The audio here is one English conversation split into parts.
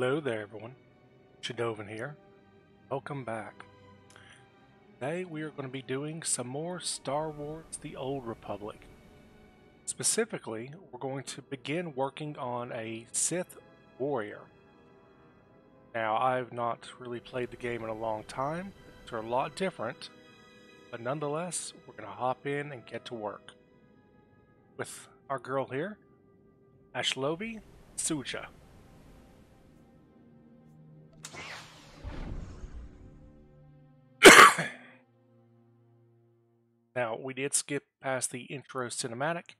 Hello there, everyone. Shadoven here. Welcome back. Today we are going to be doing some more Star Wars The Old Republic. Specifically, we're going to begin working on a Sith Warrior. Now, I've not really played the game in a long time. It's a lot different, but nonetheless, we're going to hop in and get to work. With our girl here, Ashlovi Suja. Now, we did skip past the intro cinematic,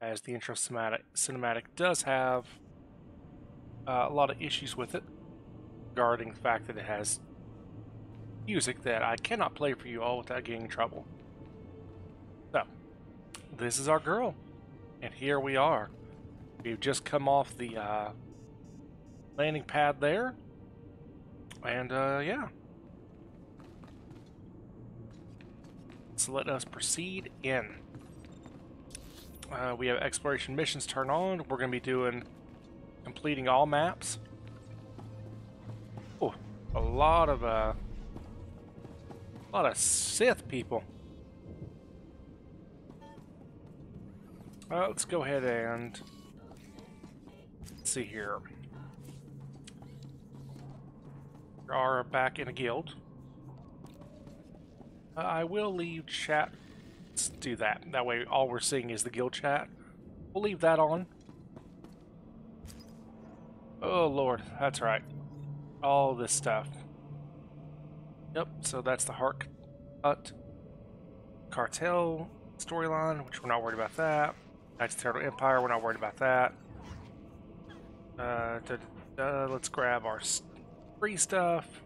as the intro cinematic, cinematic does have uh, a lot of issues with it, regarding the fact that it has music that I cannot play for you all without getting in trouble. So, this is our girl, and here we are. We've just come off the uh, landing pad there, and uh, yeah. So let us proceed in. Uh, we have exploration missions turned on. We're going to be doing completing all maps. Oh, a lot of uh, a lot of Sith people. Uh, let's go ahead and see here. We are back in a guild. Uh, I will leave chat. Let's do that. That way all we're seeing is the guild chat. We'll leave that on. Oh lord, that's right. All this stuff. Yep, so that's the Heart Cut Cartel storyline, which we're not worried about that. That's Eternal Empire, we're not worried about that. Uh, da, da, da, let's grab our free stuff.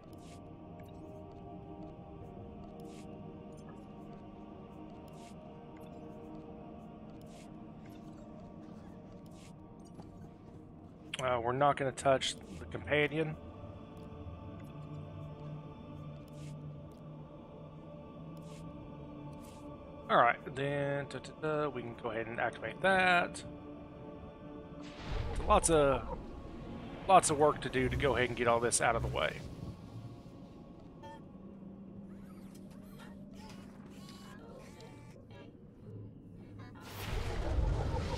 Uh, we're not going to touch the companion. Alright, then da, da, da, we can go ahead and activate that. Lots of lots of work to do to go ahead and get all this out of the way.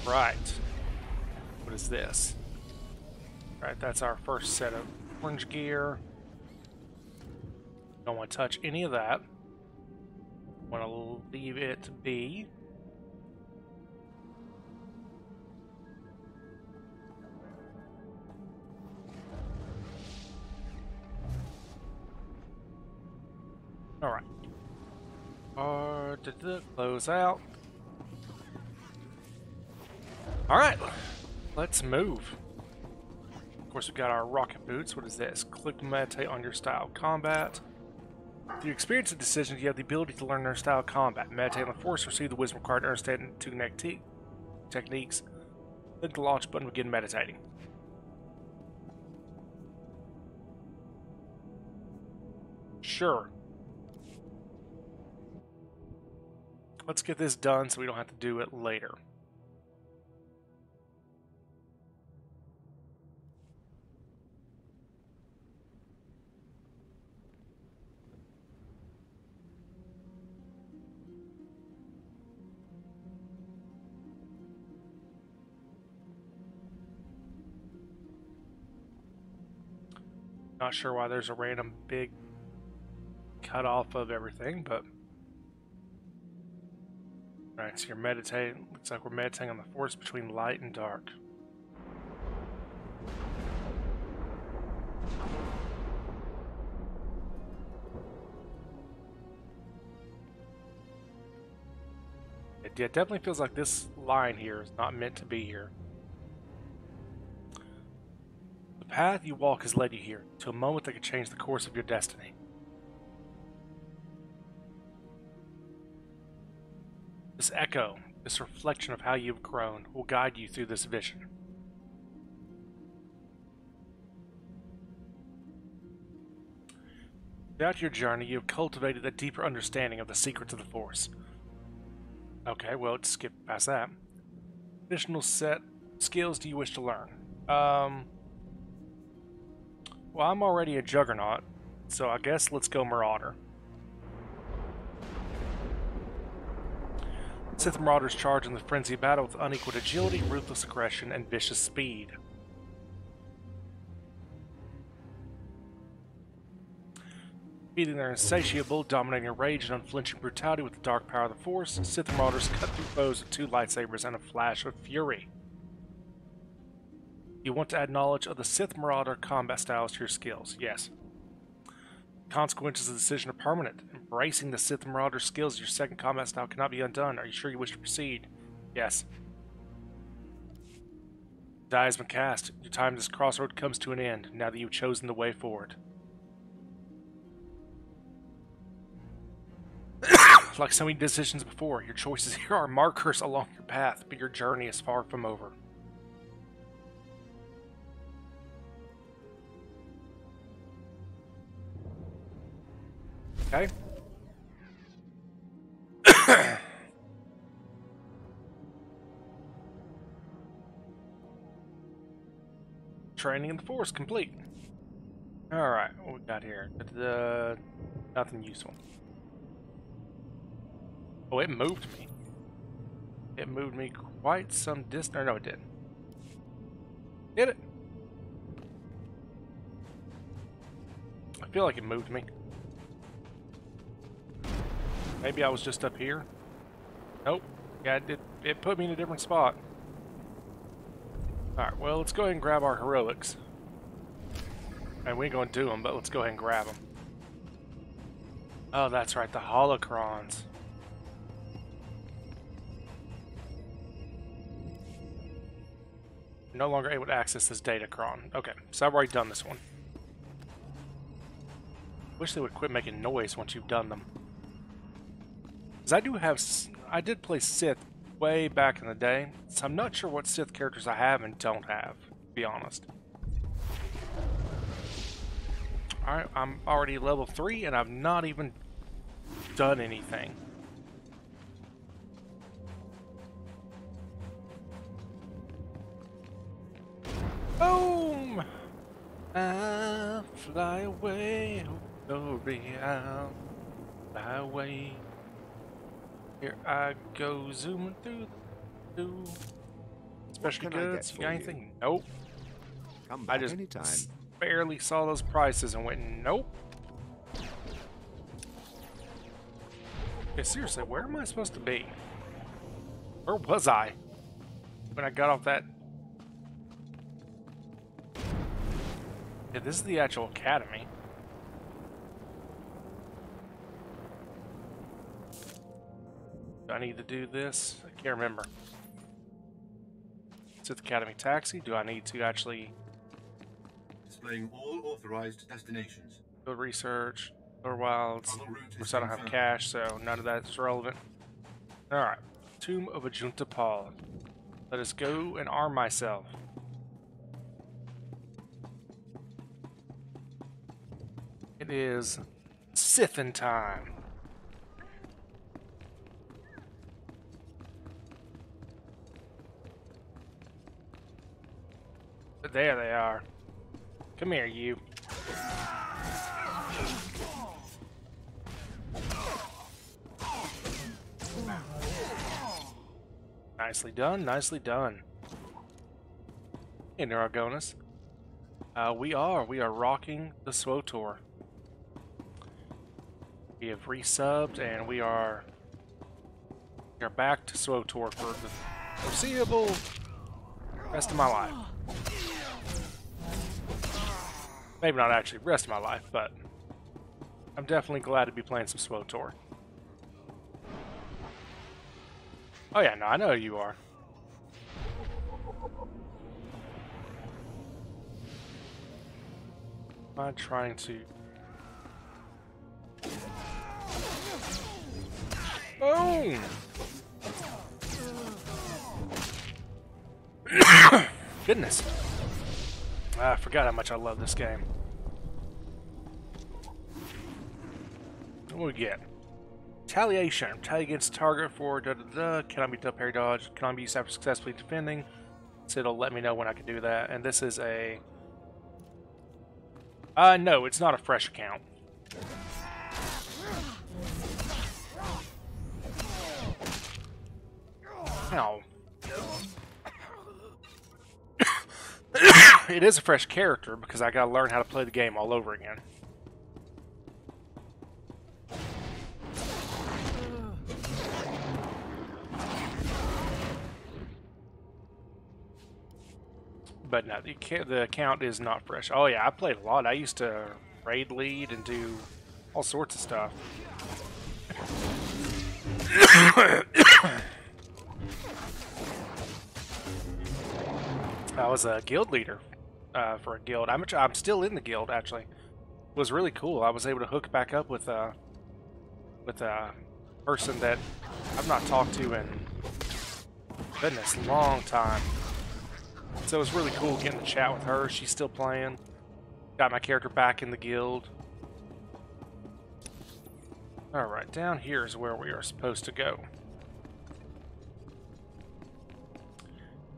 Right. What is this? Right, that's our first set of orange gear. Don't want to touch any of that. Want to leave it to be. All right. Uh, close out. All right, let's move. Of course, we've got our rocket boots. What is this? Click to meditate on your style of combat. Through experience and decisions, you have the ability to learn their style of combat. Meditate on force, receive the wisdom to understand two techniques. Click the launch button, begin meditating. Sure. Let's get this done so we don't have to do it later. Not sure why there's a random big cut off of everything, but. Alright, so you're meditating. Looks like we're meditating on the force between light and dark. It, it definitely feels like this line here is not meant to be here. Path you walk has led you here, to a moment that could change the course of your destiny. This echo, this reflection of how you've grown, will guide you through this vision. Throughout your journey, you have cultivated a deeper understanding of the secrets of the Force. Okay, well, let's skip past that. Additional set skills do you wish to learn? Um, Well, I'm already a Juggernaut, so I guess let's go Marauder. Sith Marauders charge in the frenzy battle with unequaled agility, ruthless aggression, and vicious speed. Feeding their insatiable, dominating rage and unflinching brutality with the dark power of the Force, Sith Marauders cut through foes with two lightsabers and a flash of fury. You want to add knowledge of the Sith Marauder combat styles to your skills, yes. Consequences of the decision are permanent. Embracing the Sith Marauder skills, your second combat style cannot be undone. Are you sure you wish to proceed? Yes. Die has been cast. Your time at this crossroad comes to an end, now that you've chosen the way forward. like so many decisions before, your choices here are markers along your path, but your journey is far from over. Okay. Training in the force complete. Alright, what we got here? Uh, nothing useful. Oh, it moved me. It moved me quite some distance. No, it didn't. Did it? I feel like it moved me. Maybe I was just up here. Nope. Yeah, it, it put me in a different spot. Alright, well, let's go ahead and grab our heroics. And we ain't gonna do them, but let's go ahead and grab them. Oh, that's right, the holocrons. No longer able to access this datacron. Okay, so I've already done this one. Wish they would quit making noise once you've done them. Because I do have... I did play Sith way back in the day, so I'm not sure what Sith characters I have and don't have, to be honest. Alright, I'm already level 3 and I've not even done anything. Boom! I fly away, oh, glory, I'll fly away. Here I go zooming through the Special goods, you got anything? Nope. Come back I just anytime. barely saw those prices and went, nope. Okay, seriously, where am I supposed to be? Where was I when I got off that? Yeah, this is the actual academy. Do I need to do this? I can't remember. The Academy Taxi. Do I need to actually Displaying all authorized destinations. go research or wilds? Of course, I don't have cash, so none of that's relevant. Alright. Tomb of Ajunta Pall. Let us go and arm myself. It is Sithin time. There they are. Come here, you. Nicely done, nicely done. Hey, Neuragonus. Uh, we are, we are rocking the SWTOR. We have resubbed and we are, we are back to SWTOR for the foreseeable rest of my life. Maybe not actually rest of my life, but I'm definitely glad to be playing some SWTOR. Oh yeah, no, I know you are. Am I'm trying to. Boom! Goodness. Ah, I forgot how much I love this game. What do we get? Retaliation. Retaliate against target for da da da. Cannot be done parry dodge. Cannot be used after successfully defending. So it'll let me know when I can do that. And this is a Uh, no, it's not a fresh account. Ow. it is a fresh character because I gotta learn how to play the game all over again. But no, the, the account is not fresh. Oh yeah, I played a lot. I used to raid lead and do all sorts of stuff. I was a guild leader uh, for a guild. I'm, I'm still in the guild actually. It was really cool. I was able to hook back up with a with a person that I've not talked to in goodness long time. So it was really cool getting to chat with her. She's still playing. Got my character back in the guild. Alright, down here is where we are supposed to go.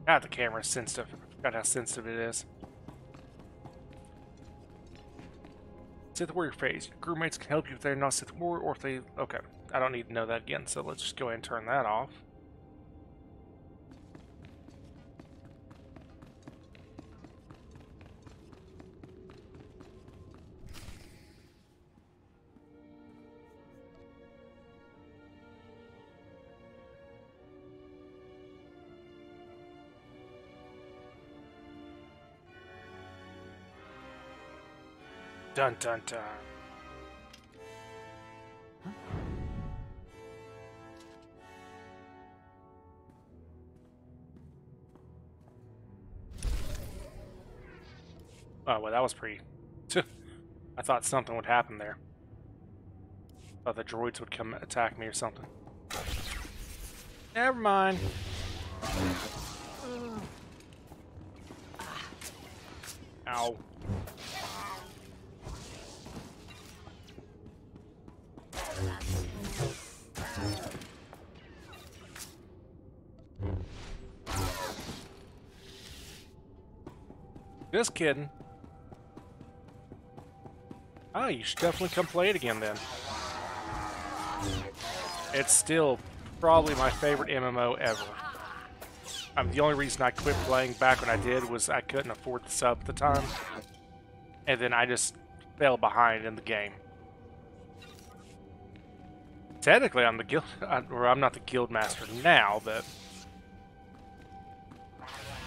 God, the camera's sensitive. I forgot how sensitive it is. Sith Warrior phase. Crewmates can help you if they're not Sith Warrior or if they... Okay, I don't need to know that again, so let's just go ahead and turn that off. Dun dun dun. Oh, well, that was pretty... I thought something would happen there. Thought the droids would come attack me or something. Never mind. Ow. Just kidding. Ah, you should definitely come play it again then. It's still probably my favorite MMO ever. Um, the only reason I quit playing back when I did was I couldn't afford the sub at the time. And then I just fell behind in the game. Technically, I'm the guild, or I'm not the guild master now, but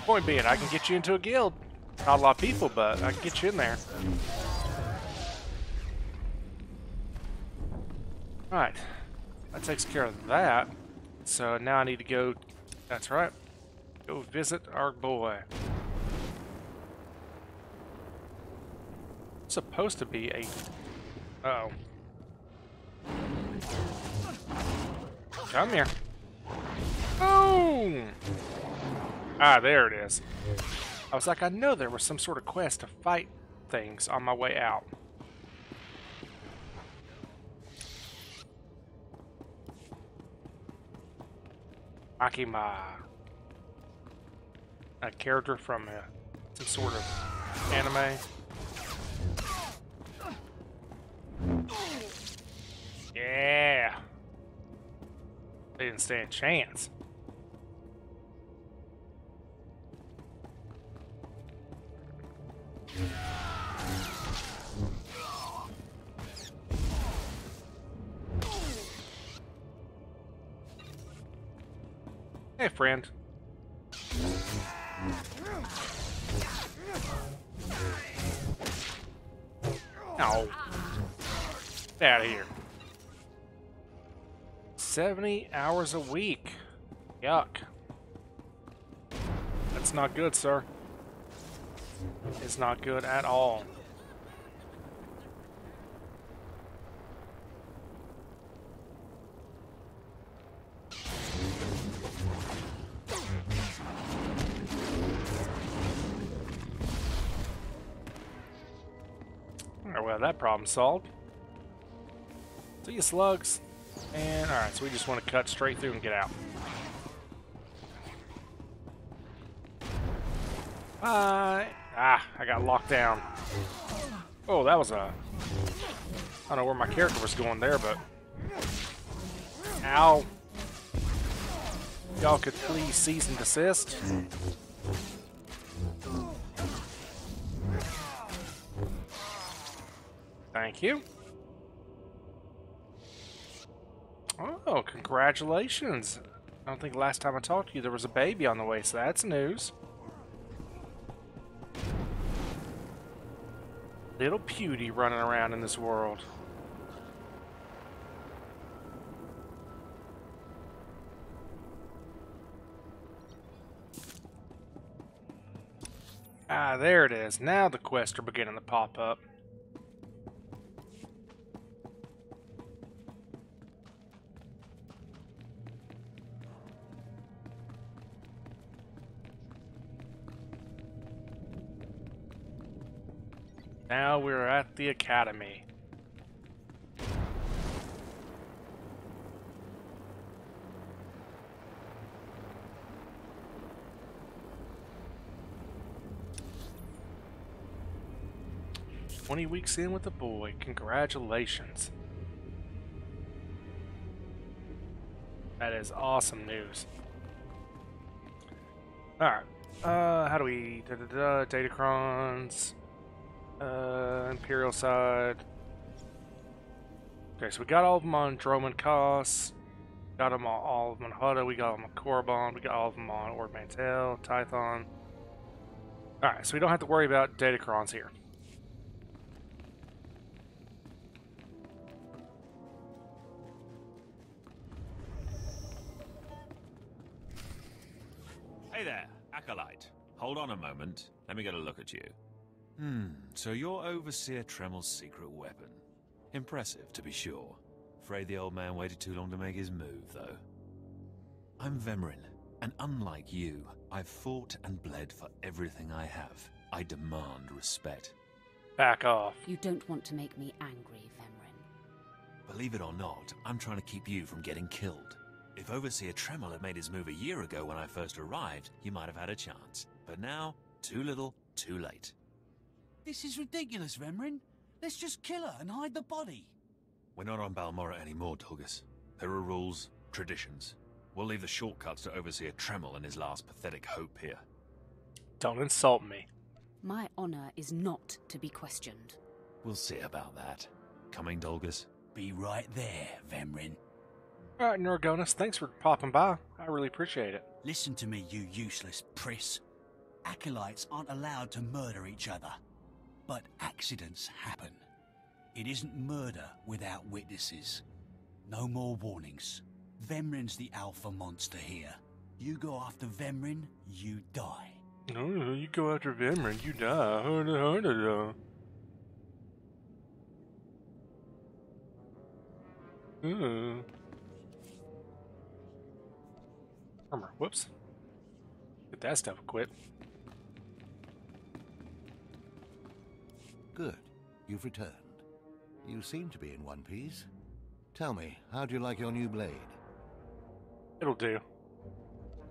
point being, I can get you into a guild. Not a lot of people, but I can get you in there. Alright. That takes care of that. So now I need to go... That's right. Go visit our boy. It's supposed to be a... Uh oh Come here. Boom! Ah, there it is. I was like, I know there was some sort of quest to fight things on my way out. Akima. A character from a, some sort of anime. Yeah. They didn't stand a chance. Hey, friend. No. Get out of here. 70 hours a week. Yuck. That's not good, sir. It's not good at all. Alright, well, that problem solved. See you, slugs. And, alright, so we just want to cut straight through and get out. Bye! Ah, I got locked down. Oh, that was a... I don't know where my character was going there, but... Ow. Y'all could please cease and desist. Thank you. Oh, congratulations. I don't think last time I talked to you there was a baby on the way, so that's news. Little Pewdie running around in this world. Ah, there it is. Now the quests are beginning to pop up. Now we're at the academy. Twenty weeks in with the boy. Congratulations. That is awesome news. Alright. Uh, how do we... Da, da, da, Datacrons... Uh, Imperial side. Okay, so we got all of them on Dromund Kaas. Got them all, all of them on Hutta. We got them on Korriban. We got all of them on Ord Mantell, Tython. Alright, so we don't have to worry about Datacrons here. Hey there, Acolyte. Hold on a moment. Let me get a look at you. Hmm, so you're Overseer Tremel's secret weapon. Impressive, to be sure. Afraid the old man waited too long to make his move, though. I'm Vemrin, and unlike you, I've fought and bled for everything I have. I demand respect. Back off. You don't want to make me angry, Vemrin. Believe it or not, I'm trying to keep you from getting killed. If Overseer Tremel had made his move a year ago when I first arrived, he might have had a chance. But now, too little, too late. This is ridiculous, Vemrin. Let's just kill her and hide the body. We're not on Balmorra anymore, Dolgus. There are rules, traditions. We'll leave the shortcuts to Overseer Tremel and his last pathetic hope here. Don't insult me. My honor is not to be questioned. We'll see about that. Coming, Dolgus? Be right there, Vemrin. Alright, Neurogonus, thanks for popping by. I really appreciate it. Listen to me, you useless priss. Acolytes aren't allowed to murder each other. But accidents happen. It isn't murder without witnesses. No more warnings. Vemrin's the alpha monster here. You go after Vemrin, you die. No, you go after Vemrin, you die. Harder, harder, though. Armor. Whoops. Get that stuff quit. Good. You've returned. You seem to be in one piece. Tell me, how do you like your new blade? It'll do.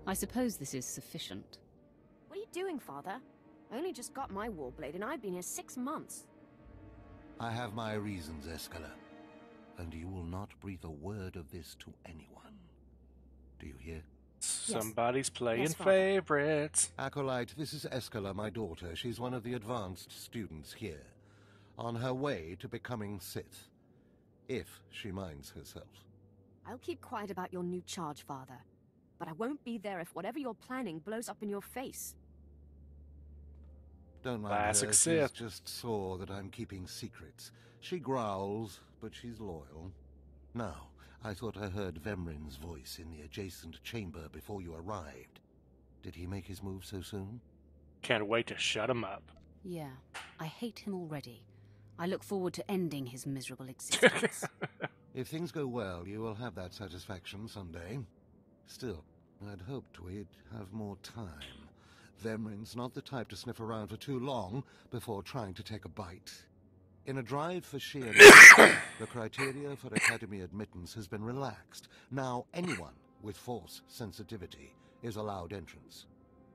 I suppose this is sufficient. What are you doing, Father? I only just got my war blade, and I've been here six months. I have my reasons, Eskella. And you will not breathe a word of this to anyone. Do you hear? Somebody's playing Yes, Father. favorites. Acolyte, this is Eskella, my daughter. She's one of the advanced students here. On her way to becoming Sith. If she minds herself. I'll keep quiet about your new charge, Father. But I won't be there if whatever you're planning blows up in your face. Don't mind Classic her. Sith. She's just saw that I'm keeping secrets. She growls, but she's loyal. Now, I thought I heard Vemrin's voice in the adjacent chamber before you arrived. Did he make his move so soon? Can't wait to shut him up. Yeah, I hate him already. I look forward to ending his miserable existence. If things go well, you will have that satisfaction someday. Still, I'd hoped we'd have more time. Vemrin's not the type to sniff around for too long before trying to take a bite. In a drive for sheer the criteria for Academy admittance has been relaxed. Now anyone with force sensitivity is allowed entrance.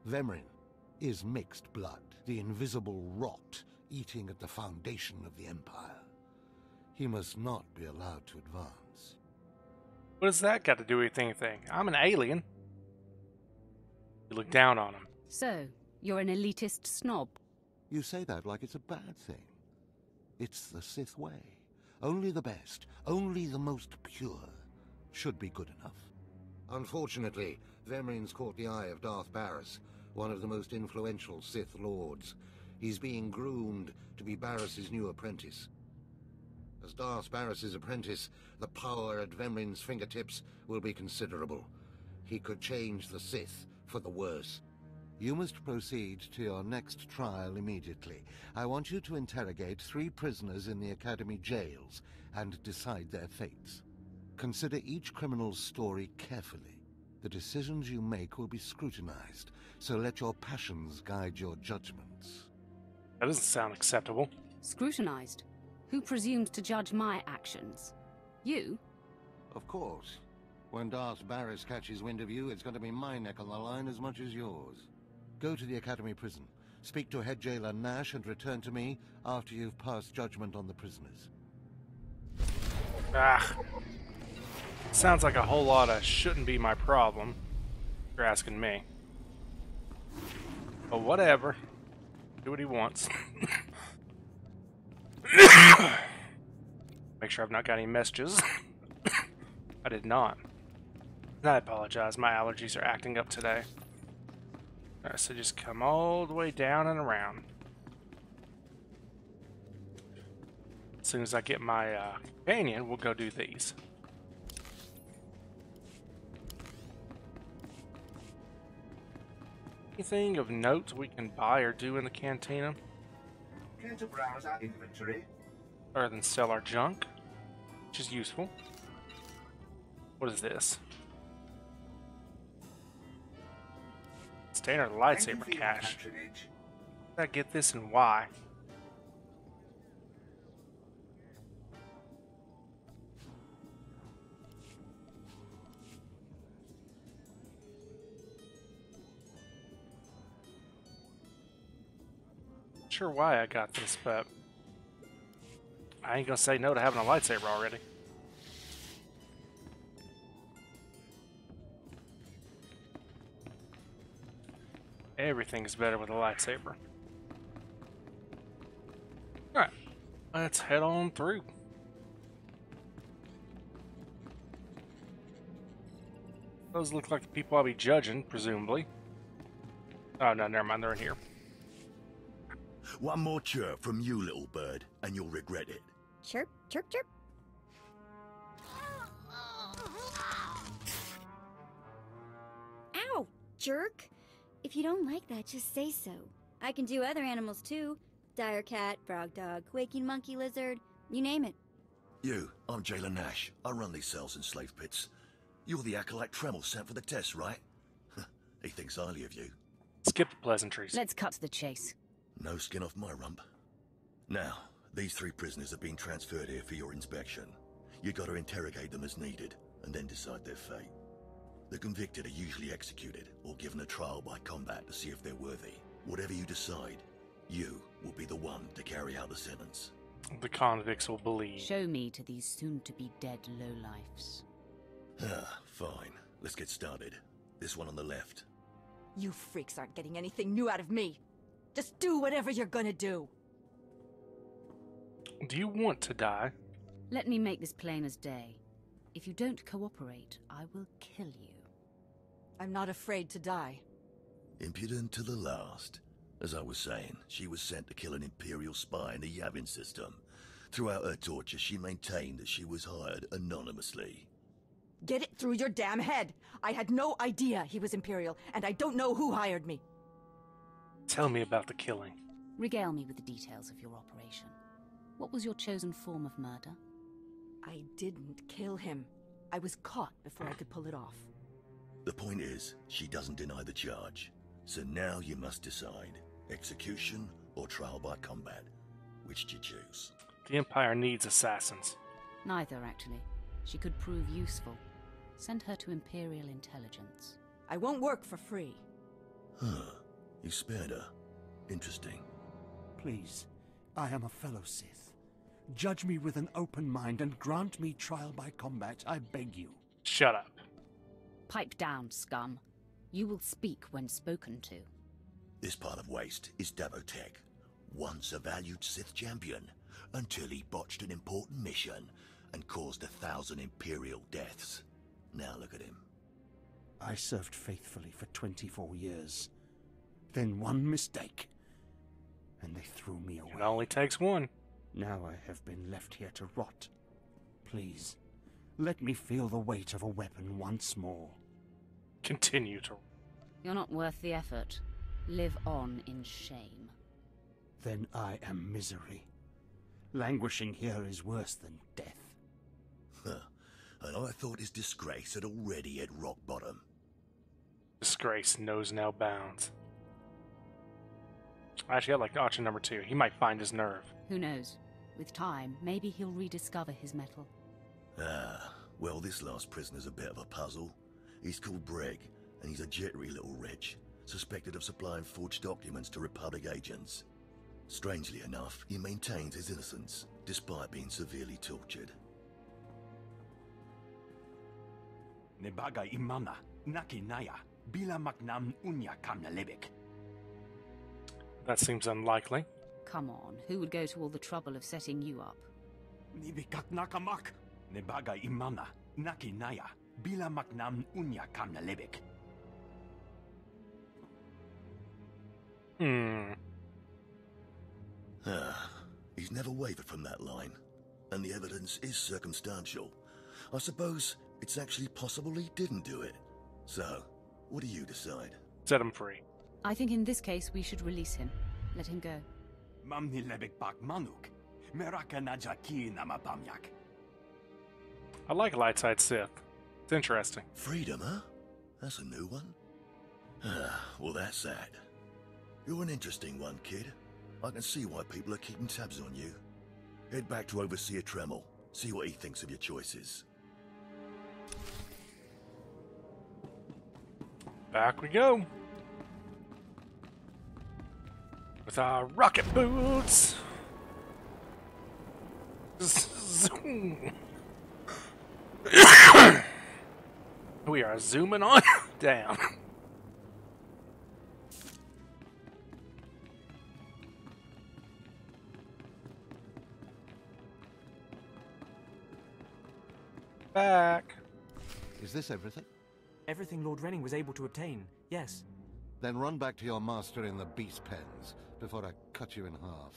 Vemrin is mixed blood. The invisible rot eating at the foundation of the Empire. He must not be allowed to advance. What does that got to do with anything? I'm an alien. You look down on him. So, you're an elitist snob. You say that like it's a bad thing. It's the Sith way. Only the best, only the most pure, should be good enough. Unfortunately, Vemrin's caught the eye of Darth Baras, one of the most influential Sith lords. He's being groomed to be Baras's new apprentice. As Darth Baras's apprentice, the power at Vemrin's fingertips will be considerable. He could change the Sith for the worse. You must proceed to your next trial immediately. I want you to interrogate three prisoners in the Academy jails and decide their fates. Consider each criminal's story carefully. The decisions you make will be scrutinized, so let your passions guide your judgments. That doesn't sound acceptable. Scrutinized. Who presumes to judge my actions? You? Of course. When Darth Baras catches wind of you, it's going to be my neck on the line as much as yours. Go to the Academy prison, speak to head jailer Nash, and return to me after you've passed judgment on the prisoners. Ah. Sounds like a whole lot of shouldn't be my problem. You're asking me. But whatever. Do what he wants. Make sure I've not got any messages. I did not. I apologize, my allergies are acting up today. So just come all the way down and around. As soon as I get my uh, companion, we'll go do these. Anything of note we can buy or do in the cantina? Care to browse our inventory? Than sell our junk, which is useful. What is this? Standard lightsaber cache. Did I get this and why? Sure why I got this, but I ain't gonna say no to having a lightsaber already. Everything's better with a lightsaber. Alright, let's head on through. Those look like the people I'll be judging, presumably. Oh, no, never mind, they're in here. One more chirp from you, little bird, and you'll regret it. Chirp, chirp, chirp. Ow, jerk. If you don't like that, just say so. I can do other animals too. Dire cat, frog dog, quaking monkey lizard, you name it. You, I'm Jailer Nash. I run these cells and slave pits. You're the acolyte Tremel sent for the test, right? he thinks highly of you. Skip the pleasantries. Let's cut to the chase. No skin off my rump. Now, these three prisoners have been transferred here for your inspection. You gotta interrogate them as needed, and then decide their fate. The convicted are usually executed, or given a trial by combat to see if they're worthy. Whatever you decide, you will be the one to carry out the sentence. The convicts will believe. Show me to these soon-to-be dead lowlifes. Ah, fine. Let's get started. This one on the left. You freaks aren't getting anything new out of me. Just do whatever you're gonna do. Do you want to die? Let me make this plain as day. If you don't cooperate, I will kill you. I'm not afraid to die. Impudent to the last. As I was saying, she was sent to kill an Imperial spy in the Yavin system. Throughout her torture, she maintained that she was hired anonymously. Get it through your damn head. I had no idea he was Imperial, and I don't know who hired me. Tell me about the killing. Regale me with the details of your operation. What was your chosen form of murder? I didn't kill him. I was caught before I could pull it off. The point is, she doesn't deny the charge. So now you must decide execution or trial by combat. Which do you choose? The Empire needs assassins. Neither, actually. She could prove useful. Send her to Imperial Intelligence. I won't work for free. Huh. You spared her. Interesting. Please, I am a fellow Sith. Judge me with an open mind and grant me trial by combat, I beg you. Shut up. Pipe down, scum. You will speak when spoken to. This part of Waste is Devotek, once a valued Sith champion, until he botched an important mission and caused a thousand Imperial deaths. Now look at him. I served faithfully for 24 years. Then one mistake, and they threw me away. It only takes one. Now I have been left here to rot. Please, let me feel the weight of a weapon once more. Continue to. You're not worth the effort. Live on in shame. Then I am misery. Languishing here is worse than death. Huh. And I thought his disgrace had already hit rock bottom. Disgrace knows no bounds. I actually got like option number two. He might find his nerve. Who knows? With time, maybe he'll rediscover his metal. Ah, well, this last prisoner's a bit of a puzzle. He's called Breg, and he's a jittery little wretch, suspected of supplying forged documents to Republic agents. Strangely enough, he maintains his innocence, despite being severely tortured. Nebaga imana, naki naya, bila maknam unya kamnalebek. That seems unlikely. Come on, who would go to all the trouble of setting you up? Nibikak nakamak, nebaga imana, naki naya, bila maknam unya kamnalebek. Hmm. Ah, he's never wavered from that line, and the evidence is circumstantial. I suppose it's actually possible he didn't do it. So, what do you decide? Set him free. I think in this case we should release him. Let him go. Mamni lebek bak manuk, meraka najaki namapamyak. I like Light Side Sith. It's interesting. Freedom, huh? That's a new one. Ah, well, that's that. You're an interesting one, kid. I can see why people are keeping tabs on you. Head back to Overseer Tremel. See what he thinks of your choices. Back we go. With our rocket boots. Zoom. we are zooming on down. Back. Is this everything? Everything Lord Renning was able to obtain, yes. Then run back to your master in the beast pens before I cut you in half.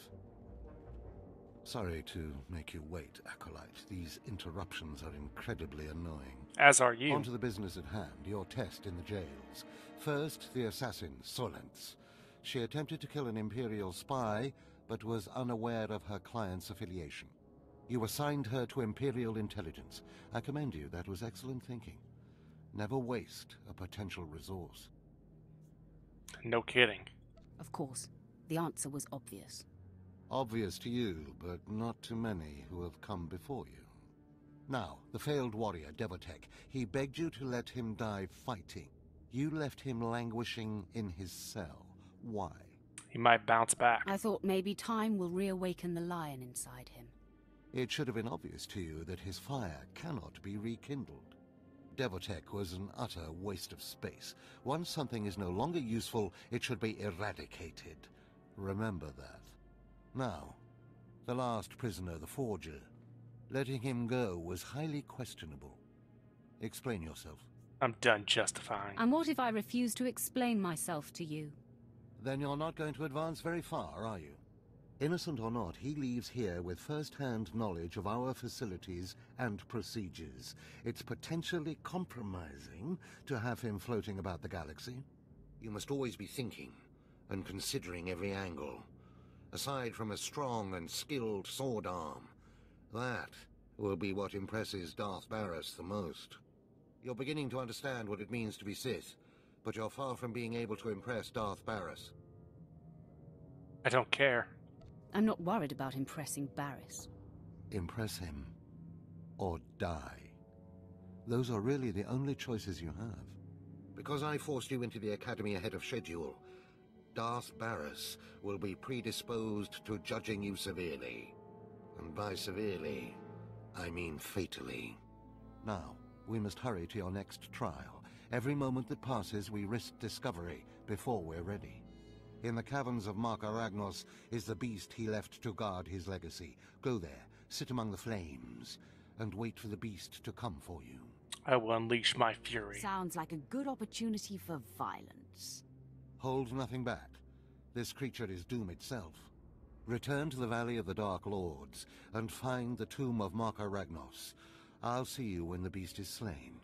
Sorry to make you wait, Acolyte. These interruptions are incredibly annoying. As are you. On to the business at hand, your test in the jails. First, the assassin, Solence. She attempted to kill an Imperial spy, but was unaware of her client's affiliation. You assigned her to Imperial intelligence. I commend you, that was excellent thinking. Never waste a potential resource. No kidding. Of course. The answer was obvious. Obvious to you, but not to many who have come before you. Now, the failed warrior, Devotek, he begged you to let him die fighting. You left him languishing in his cell. Why? He might bounce back. I thought maybe time will reawaken the lion inside him. It should have been obvious to you that his fire cannot be rekindled. Devotek was an utter waste of space. Once something is no longer useful, it should be eradicated. Remember that. Now, the last prisoner, the Forger. Letting him go was highly questionable. Explain yourself. I'm done justifying. And what if I refuse to explain myself to you? Then you're not going to advance very far, are you? Innocent or not, he leaves here with first-hand knowledge of our facilities and procedures. It's potentially compromising to have him floating about the galaxy. You must always be thinking and considering every angle. Aside from a strong and skilled sword arm, that will be what impresses Darth Baras the most. You're beginning to understand what it means to be Sith, but you're far from being able to impress Darth Baras. I don't care. I'm not worried about impressing Baras. Impress him. Or die. Those are really the only choices you have. Because I forced you into the Academy ahead of schedule, Darth Baras will be predisposed to judging you severely. And by severely, I mean fatally. Now, we must hurry to your next trial. Every moment that passes, we risk discovery before we're ready. In the caverns of Marka Ragnos is the beast he left to guard his legacy. Go there, sit among the flames, and wait for the beast to come for you. I will unleash my fury. Sounds like a good opportunity for violence. Hold nothing back. This creature is doom itself. Return to the Valley of the Dark Lords and find the tomb of Marka Ragnos. I'll see you when the beast is slain.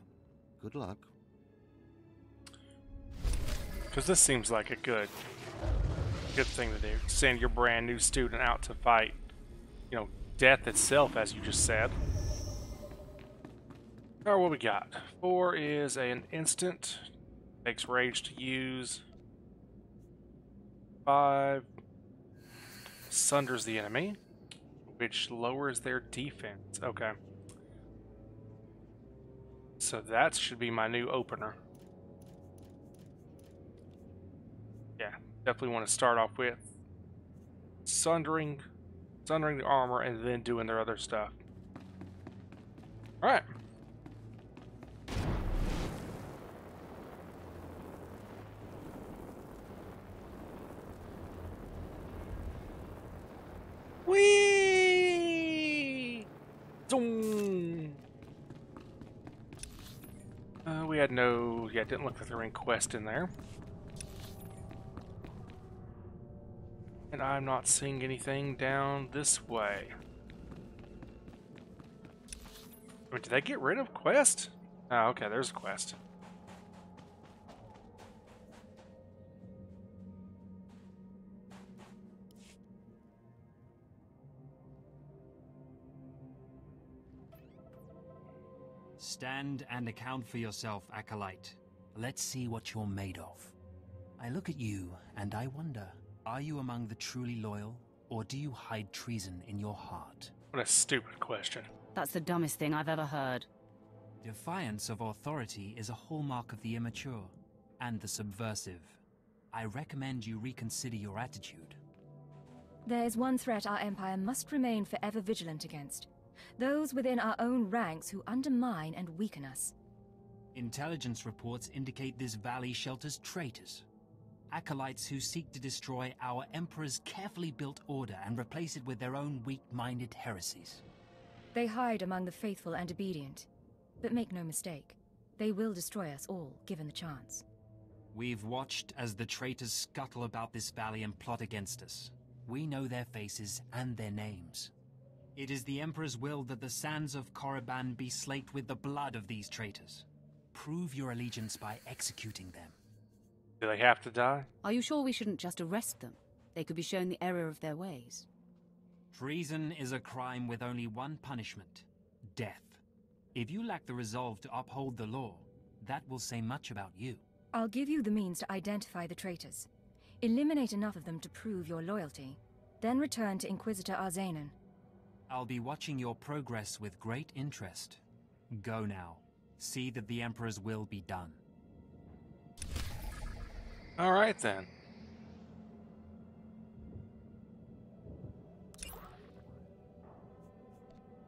Good luck. Because this seems like a good, good thing to do. Send your brand new student out to fight, you know, death itself, as you just said. Alright, what we got? Four is an instant. Takes rage to use. Five sunders the enemy, which lowers their defense. Okay. So that should be my new opener. Yeah, definitely want to start off with sundering, sundering the armor, and then doing their other stuff. All right. Whee! Zoom! Uh, we had no... Yeah, didn't look like there were any quest in there. And I'm not seeing anything down this way. Wait, did they get rid of quest? Oh, okay, there's a quest. Stand and account for yourself, Acolyte. Let's see what you're made of. I look at you and I wonder, are you among the truly loyal, or do you hide treason in your heart? What a stupid question. That's the dumbest thing I've ever heard. Defiance of authority is a hallmark of the immature and the subversive. I recommend you reconsider your attitude. There is one threat our Empire must remain forever vigilant against. Those within our own ranks who undermine and weaken us. Intelligence reports indicate this valley shelters traitors. Acolytes who seek to destroy our Emperor's carefully built order and replace it with their own weak-minded heresies. They hide among the faithful and obedient. But make no mistake, they will destroy us all, given the chance. We've watched as the traitors scuttle about this valley and plot against us. We know their faces and their names. It is the Emperor's will that the sands of Korriban be slaked with the blood of these traitors. Prove your allegiance by executing them. Do they have to die? Are you sure we shouldn't just arrest them? They could be shown the error of their ways. Treason is a crime with only one punishment death. If you lack the resolve to uphold the law, that will say much about you. I'll give you the means to identify the traitors. Eliminate enough of them to prove your loyalty. Then return to Inquisitor Arzanan. I'll be watching your progress with great interest. Go now. See that the Emperor's will be done. All right then.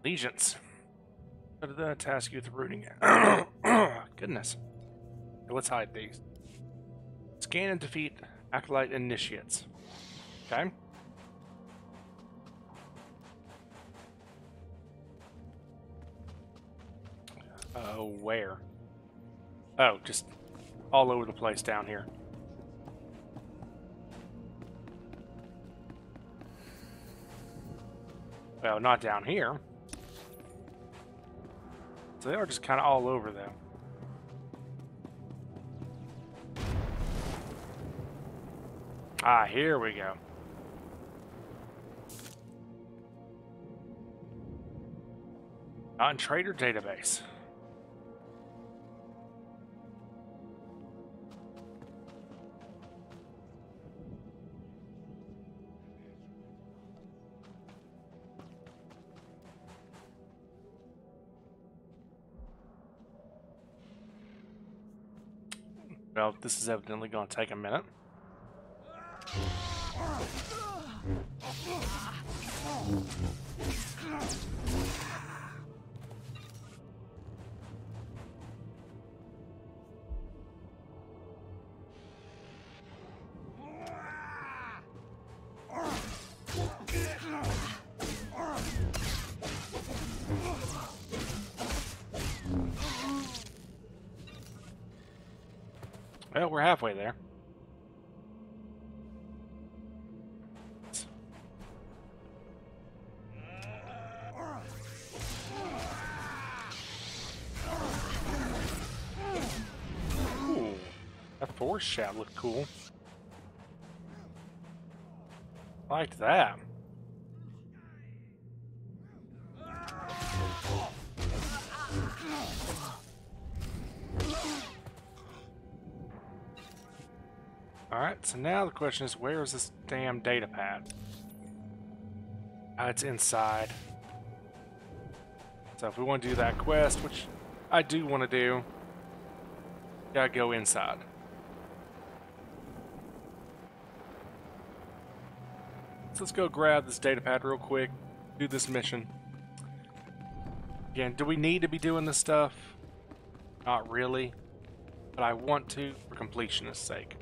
Allegiance. To the task you with rooting. Goodness. Let's hide these. Scan and defeat Acolyte Initiates. Okay. Uh, where? Oh, just all over the place down here. Well, not down here. So they are just kind of all over them. Ah, here we go. On Trader Database. Well, this is evidently going to take a minute. Well, we're halfway there. That force shot looked cool. Liked that. So now the question is where is this damn data pad? Uh, it's inside. So if we want to do that quest, which I do want to do, gotta go inside. So let's go grab this data pad real quick, do this mission. Again, do we need to be doing this stuff? Not really, but I want to for completionist's sake.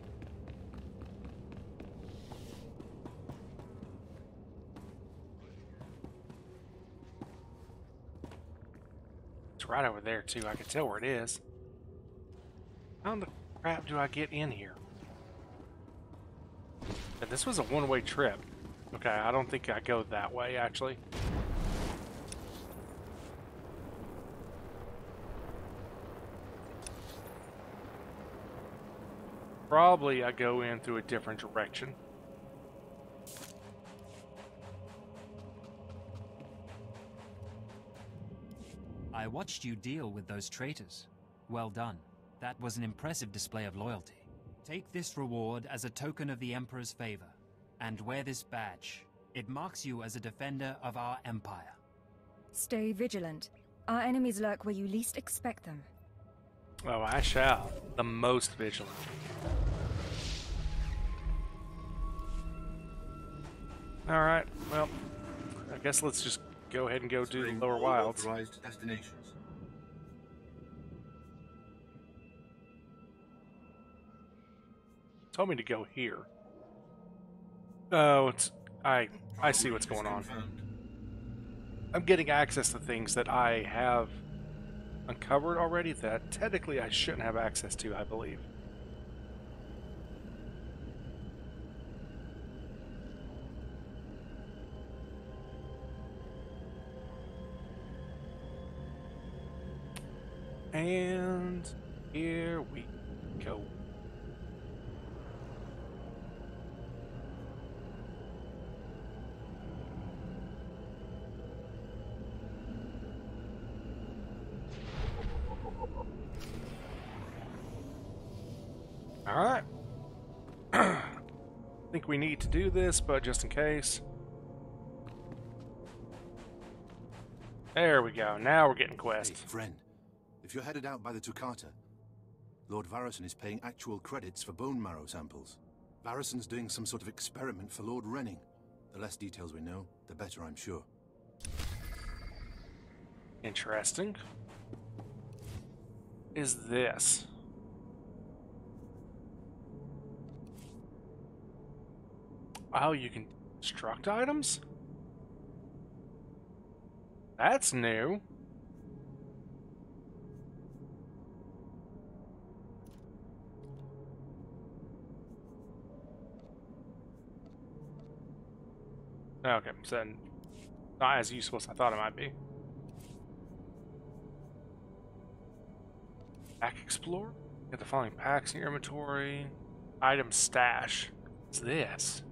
Right over there too, I can tell where it is. How in the crap do I get in here? Yeah, This was a one-way trip. Okay, I don't think I go that way, actually. Probably I go in through a different direction. I watched you deal with those traitors. Well done. That was an impressive display of loyalty. Take this reward as a token of the Emperor's favor, and wear this badge. It marks you as a defender of our empire. Stay vigilant. Our enemies lurk where you least expect them. Oh, I shall. The most vigilant. Alright, well, I guess let's just go ahead and go do the lower wilds. Authorized destinations. Told me to go here. Oh, it's I I see what's going on. I'm getting access to things that I have uncovered already that technically I shouldn't have access to, I believe. And here we go. All right. I think we need to do this, but just in case. There we go. Now we're getting quest. Hey, friend, if you're headed out by the Tukata, Lord Varison is paying actual credits for bone marrow samples. Varison's doing some sort of experiment for Lord Renning. The less details we know, the better, I'm sure. Interesting. Is this? Oh, you can construct items? That's new. Okay, so not as useful as I thought it might be. Pack Explorer? Get the following packs in your inventory. Item stash. What's this?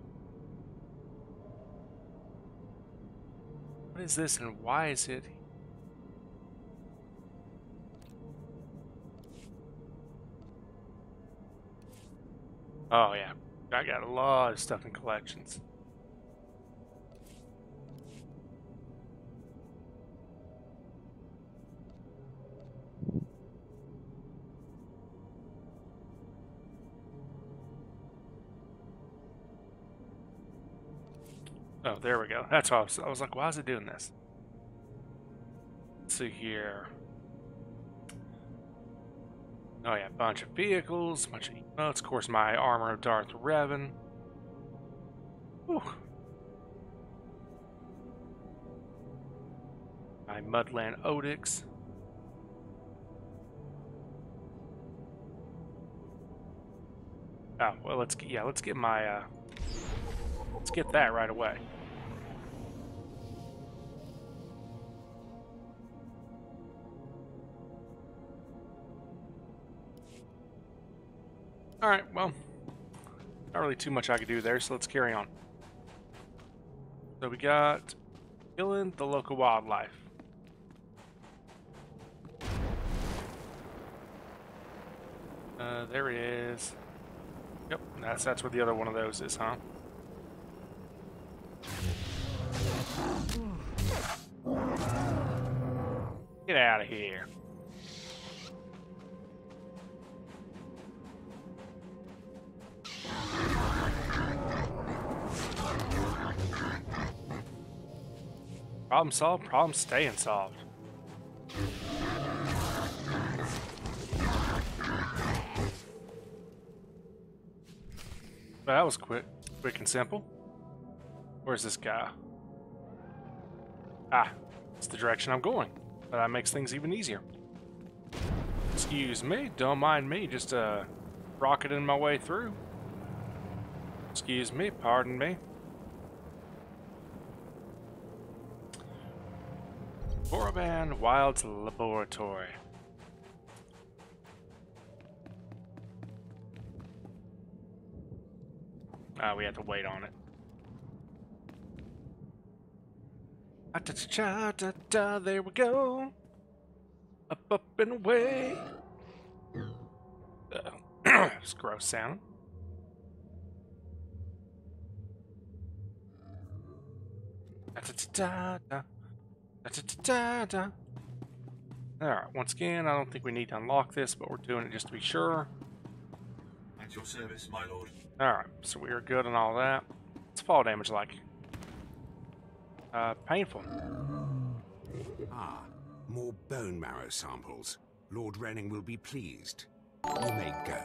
What is this and why is it? Oh yeah, I got a lot of stuff in collections. There we go. That's why I was, I was like, why is it doing this? Let's see here. Oh yeah, bunch of vehicles, bunch of emotes. Of course, my armor of Darth Revan. Whew. My Mudland Odix. Oh well, let's get, yeah, let's get my uh, let's get that right away. Alright, well, not really too much I could do there, so let's carry on. So we got killing the local wildlife. Uh, there it is. Yep, that's that's where the other one of those is, huh? Get out of here. Problem solved, problem staying solved. Well, that was quick, quick and simple. Where's this guy? Ah, it's the direction I'm going. But that makes things even easier. Excuse me, don't mind me, just uh, rocketing my way through. Excuse me, pardon me. Korriban Wilds Laboratory. Ah, we have to wait on it. Da, da, da, da, there we go. Up, up, and away. Uh, gross sound. Da, da, da, da, da, da, da. Alright, once again, I don't think we need to unlock this, but we're doing it just to be sure. At your service, my lord. Alright, so we are good on all that. What's fall damage like? Uh, painful. Ah, more bone marrow samples. Lord Renning will be pleased. You may go.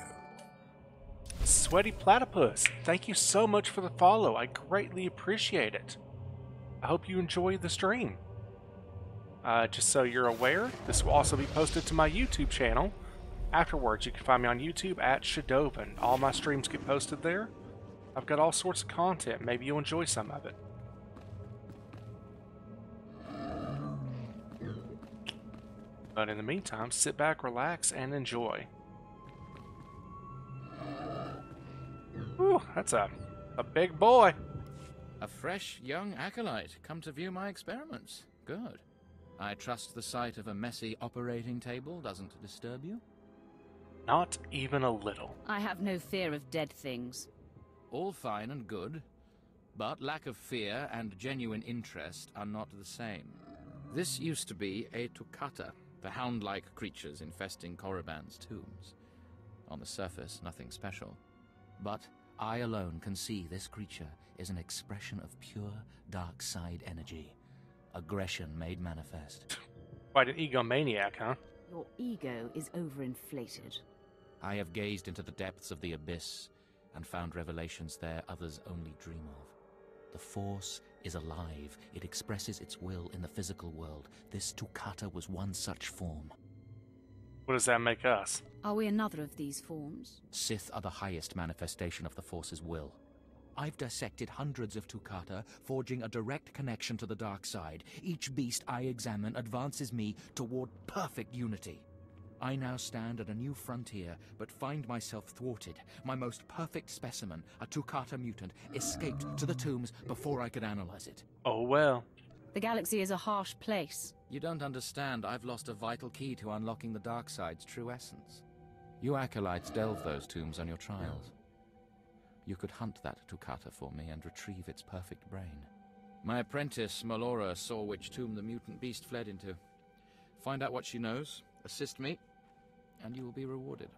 Sweaty Platypus, thank you so much for the follow. I greatly appreciate it. I hope you enjoy the stream. Uh, just so you're aware, this will also be posted to my YouTube channel. Afterwards, you can find me on YouTube at Shadoven. All my streams get posted there. I've got all sorts of content. Maybe you'll enjoy some of it. But in the meantime, sit back, relax, and enjoy. Ooh, that's a, a big boy. A fresh young acolyte come to view my experiments. Good. I trust the sight of a messy operating table doesn't disturb you? Not even a little. I have no fear of dead things. All fine and good, but lack of fear and genuine interest are not the same. This used to be a Tukata, the hound-like creatures infesting Korriban's tombs. On the surface, nothing special. But I alone can see this creature is an expression of pure dark side energy. Aggression made manifest. Quite an egomaniac, huh? Your ego is overinflated. I have gazed into the depths of the abyss and found revelations there others only dream of. The Force is alive. It expresses its will in the physical world. This Tukata was one such form. What does that make us? Are we another of these forms? Sith are the highest manifestation of the Force's will. I've dissected hundreds of Tukata, forging a direct connection to the dark side. Each beast I examine advances me toward perfect unity. I now stand at a new frontier, but find myself thwarted. My most perfect specimen, a Tukata mutant, escaped to the tombs before I could analyze it. Oh well. The galaxy is a harsh place. You don't understand. I've lost a vital key to unlocking the dark side's true essence. You acolytes delve those tombs on your trials. You could hunt that Tukata for me and retrieve its perfect brain. My apprentice, Melora, saw which tomb the mutant beast fled into. Find out what she knows, assist me, and you will be rewarded.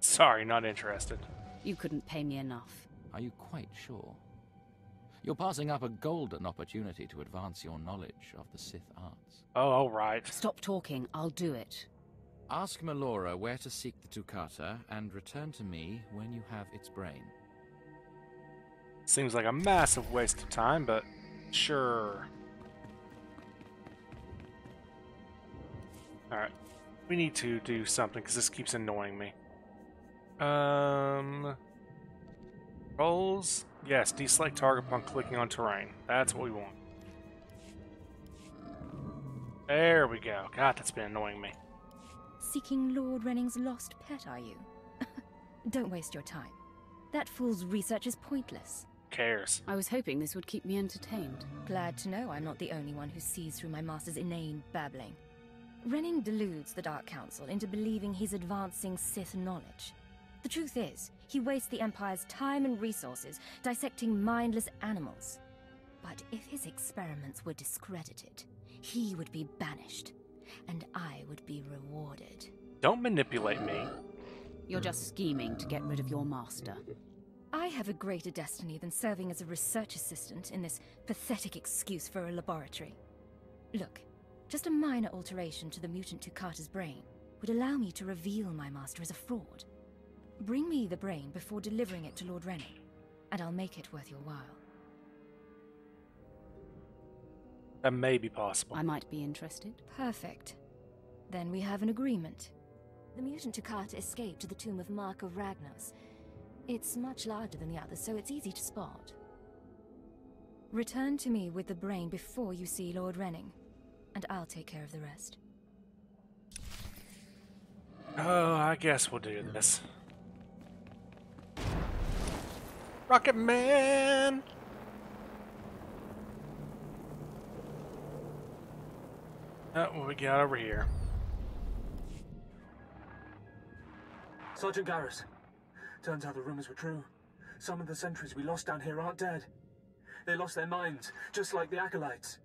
Sorry, not interested. You couldn't pay me enough. Are you quite sure? You're passing up a golden opportunity to advance your knowledge of the Sith arts. Oh, all right. Stop talking. I'll do it. Ask Melora where to seek the Tukata and return to me when you have its brain. Seems like a massive waste of time, but sure. Alright. We need to do something because this keeps annoying me. Um. Rolls? Yes, deselect target upon clicking on terrain. That's what we want. There we go. God, that's been annoying me. Seeking Lord Renning's lost pet, are you? Don't waste your time. That fool's research is pointless. Cares. I was hoping this would keep me entertained. Glad to know I'm not the only one who sees through my master's inane babbling. Renning deludes the Dark Council into believing he's advancing Sith knowledge. The truth is, he wastes the Empire's time and resources dissecting mindless animals. But if his experiments were discredited, he would be banished, and I would be rewarded. Don't manipulate me. You're just scheming to get rid of your master. I have a greater destiny than serving as a research assistant in this pathetic excuse for a laboratory. Look, just a minor alteration to the mutant Tukata's brain would allow me to reveal my master as a fraud. Bring me the brain before delivering it to Lord Renning, and I'll make it worth your while. That may be possible. I might be interested. Perfect. Then we have an agreement. The mutant Tukata escaped to the tomb of Marka Ragnos. It's much larger than the others, so it's easy to spot. Return to me with the brain before you see Lord Renning, and I'll take care of the rest. Oh, I guess we'll do this. Rocket Man! Oh, what we got over here? Sergeant Garrus. Turns out the rumors were true. Some of the sentries we lost down here aren't dead. They lost their minds, just like the Acolytes.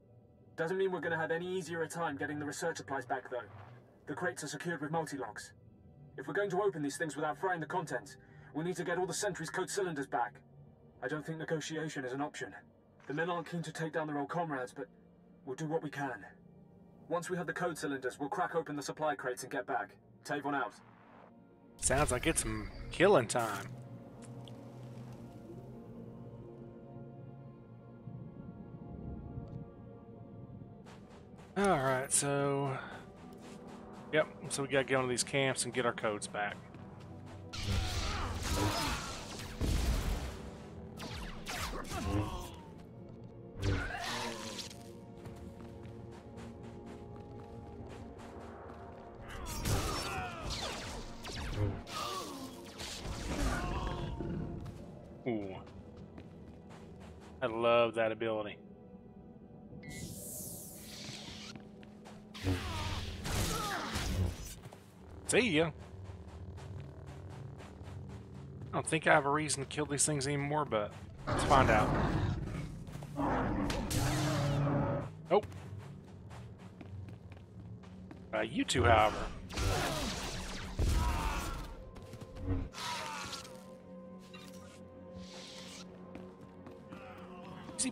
Doesn't mean we're gonna have any easier a time getting the research supplies back, though. The crates are secured with multi-locks. If we're going to open these things without frying the contents, we'll need to get all the sentries' code cylinders back. I don't think negotiation is an option. The men aren't keen to take down their old comrades, but we'll do what we can. Once we have the code cylinders, we'll crack open the supply crates and get back. Tavon out. Sounds like it's killing time. Alright, so... Yep, so we gotta get on these camps and get our codes back. Mm-hmm. Love that ability. See ya. I don't think I have a reason to kill these things anymore, but let's find out. Nope. Uh, you two, however.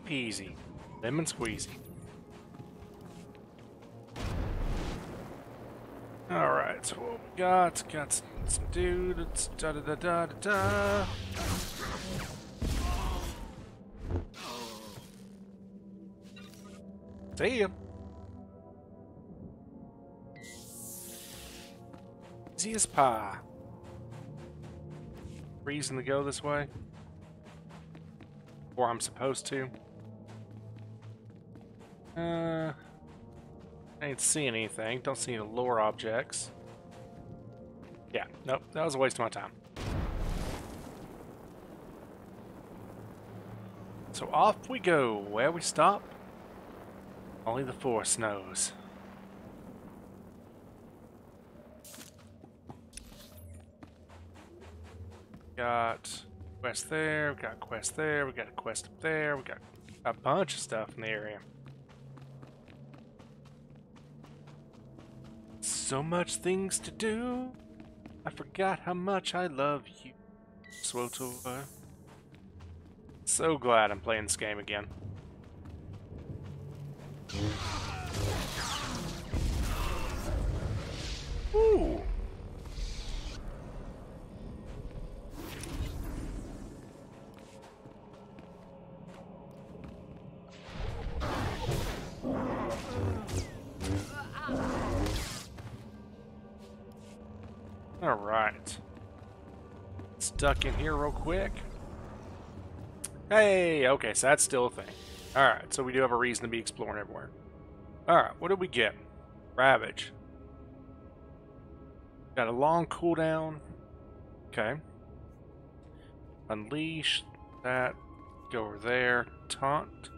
Peasy. Lemon squeezy. Alright, so what we got? Got some, some dudes. Da da da da da da. See ya. Easy as pie. Reason to go this way? Or I'm supposed to? Uh, I ain't seeing anything. Don't see any lore objects. Yeah, nope, that was a waste of my time. So off we go. Where we stop? Only the Force knows. Got quest there, we got quest there, we got a quest up there, we got a bunch of stuff in the area. So much things to do. I forgot how much I love you, SWTOR. So glad I'm playing this game again. Ooh. Stuck in here real quick. Hey, okay, so that's still a thing. Alright, so we do have a reason to be exploring everywhere. Alright, what did we get? Ravage. Got a long cooldown. Okay. Unleash. That. Go over there. Taunt.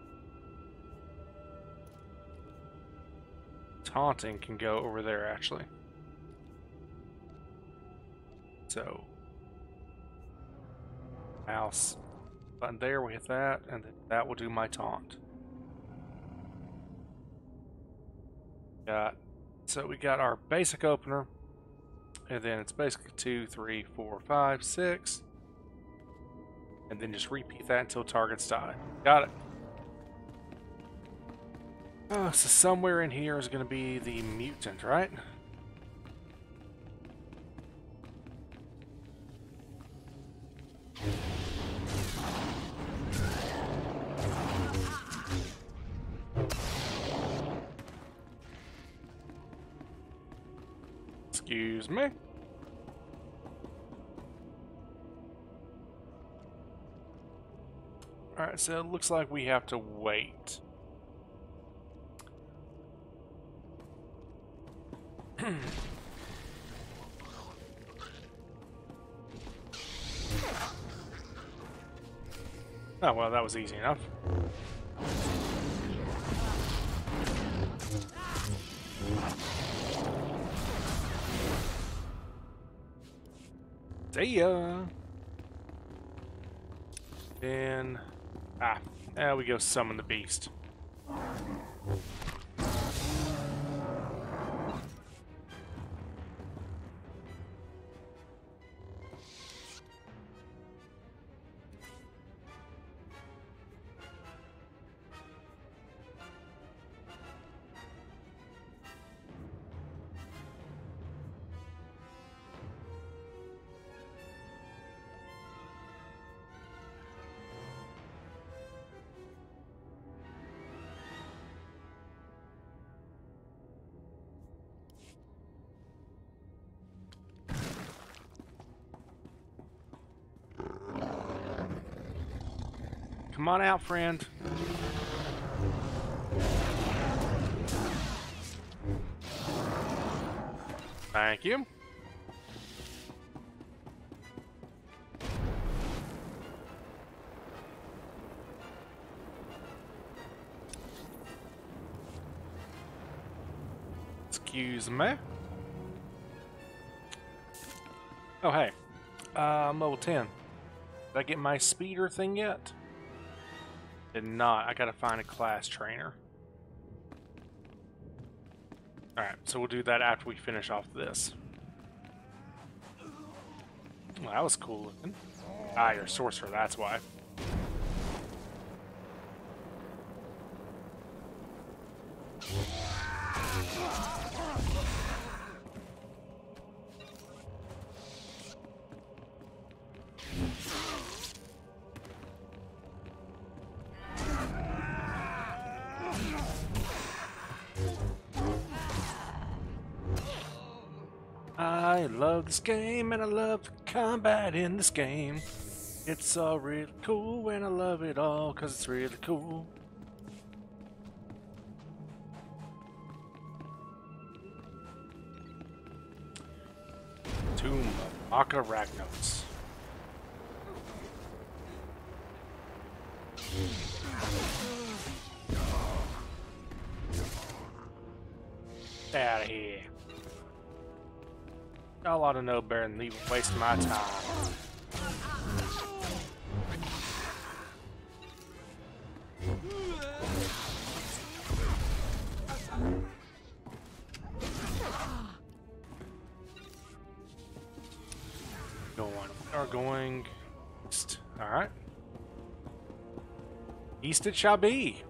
Taunting can go over there, actually. So. Mouse button there, we hit that, and then that will do my taunt. Got so we got our basic opener, and then it's basically two, three, four, five, six, and then just repeat that until targets die. Got it. Oh, so somewhere in here is going to be the mutant, right? Excuse me. Alright, so it looks like we have to wait. oh, well, that was easy enough. See ya. And ah, there we go. Summon the beast. Come on out, friend. Thank you. Excuse me. Oh, hey. Uh, I'm level 10. Did I get my speeder thing yet? Did not. I gotta find a class trainer. Alright, so we'll do that after we finish off this. Well, that was cool looking. Ah, you're a sorcerer, that's why. Game and I love combat in this game. It's all really cool and I love it all because it's really cool. Tomb of Maka ought to know better than even waste my time. We are going east. Alright. East it shall be.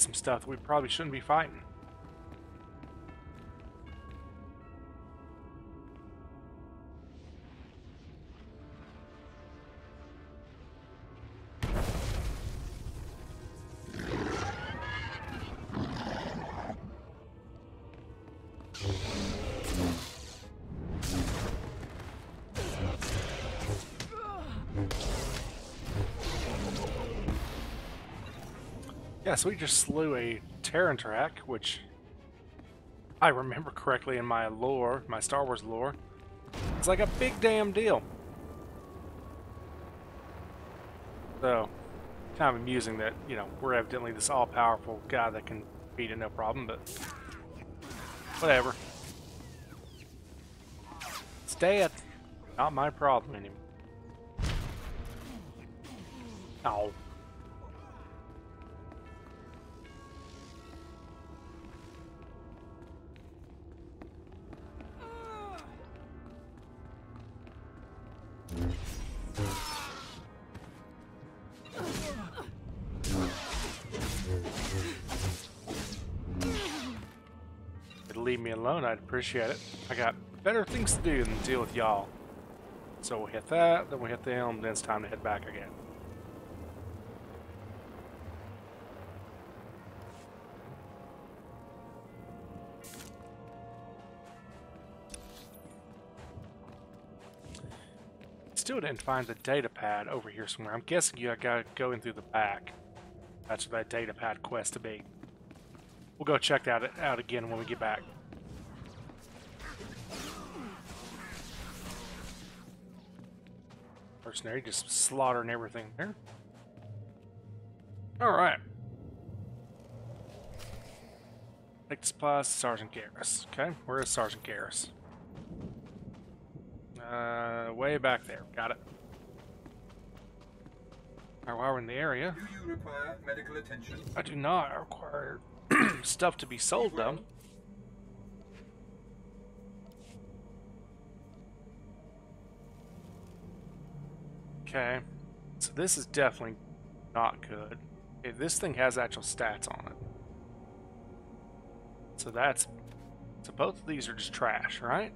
Some stuff we probably shouldn't be fighting. So we just slew a Terentatek, which I remember correctly in my lore, my Star Wars lore. It's like a big damn deal. So, kind of amusing that, you know, we're evidently this all-powerful guy that can beat it no problem, but whatever. It's dead. Not my problem anymore. Oh. Alone, I'd appreciate it. I got better things to do than deal with y'all. So we'll hit that, then we'll hit them, then it's time to head back again. Still didn't find the data pad over here somewhere. I'm guessing you gotta go in through the back. That's what that data pad quest to be. We'll go check that out again when we get back. Mercenary just slaughtering everything there. Alright. Take the supplies, Sergeant Garrus. Okay, where is Sergeant Garrus? Uh, way back there. Got it. Alright, while we're in the area, Do you require medical attention? I do not require stuff to be sold, though. Okay, so this is definitely not good. Okay, this thing has actual stats on it. So that's... So both of these are just trash, right?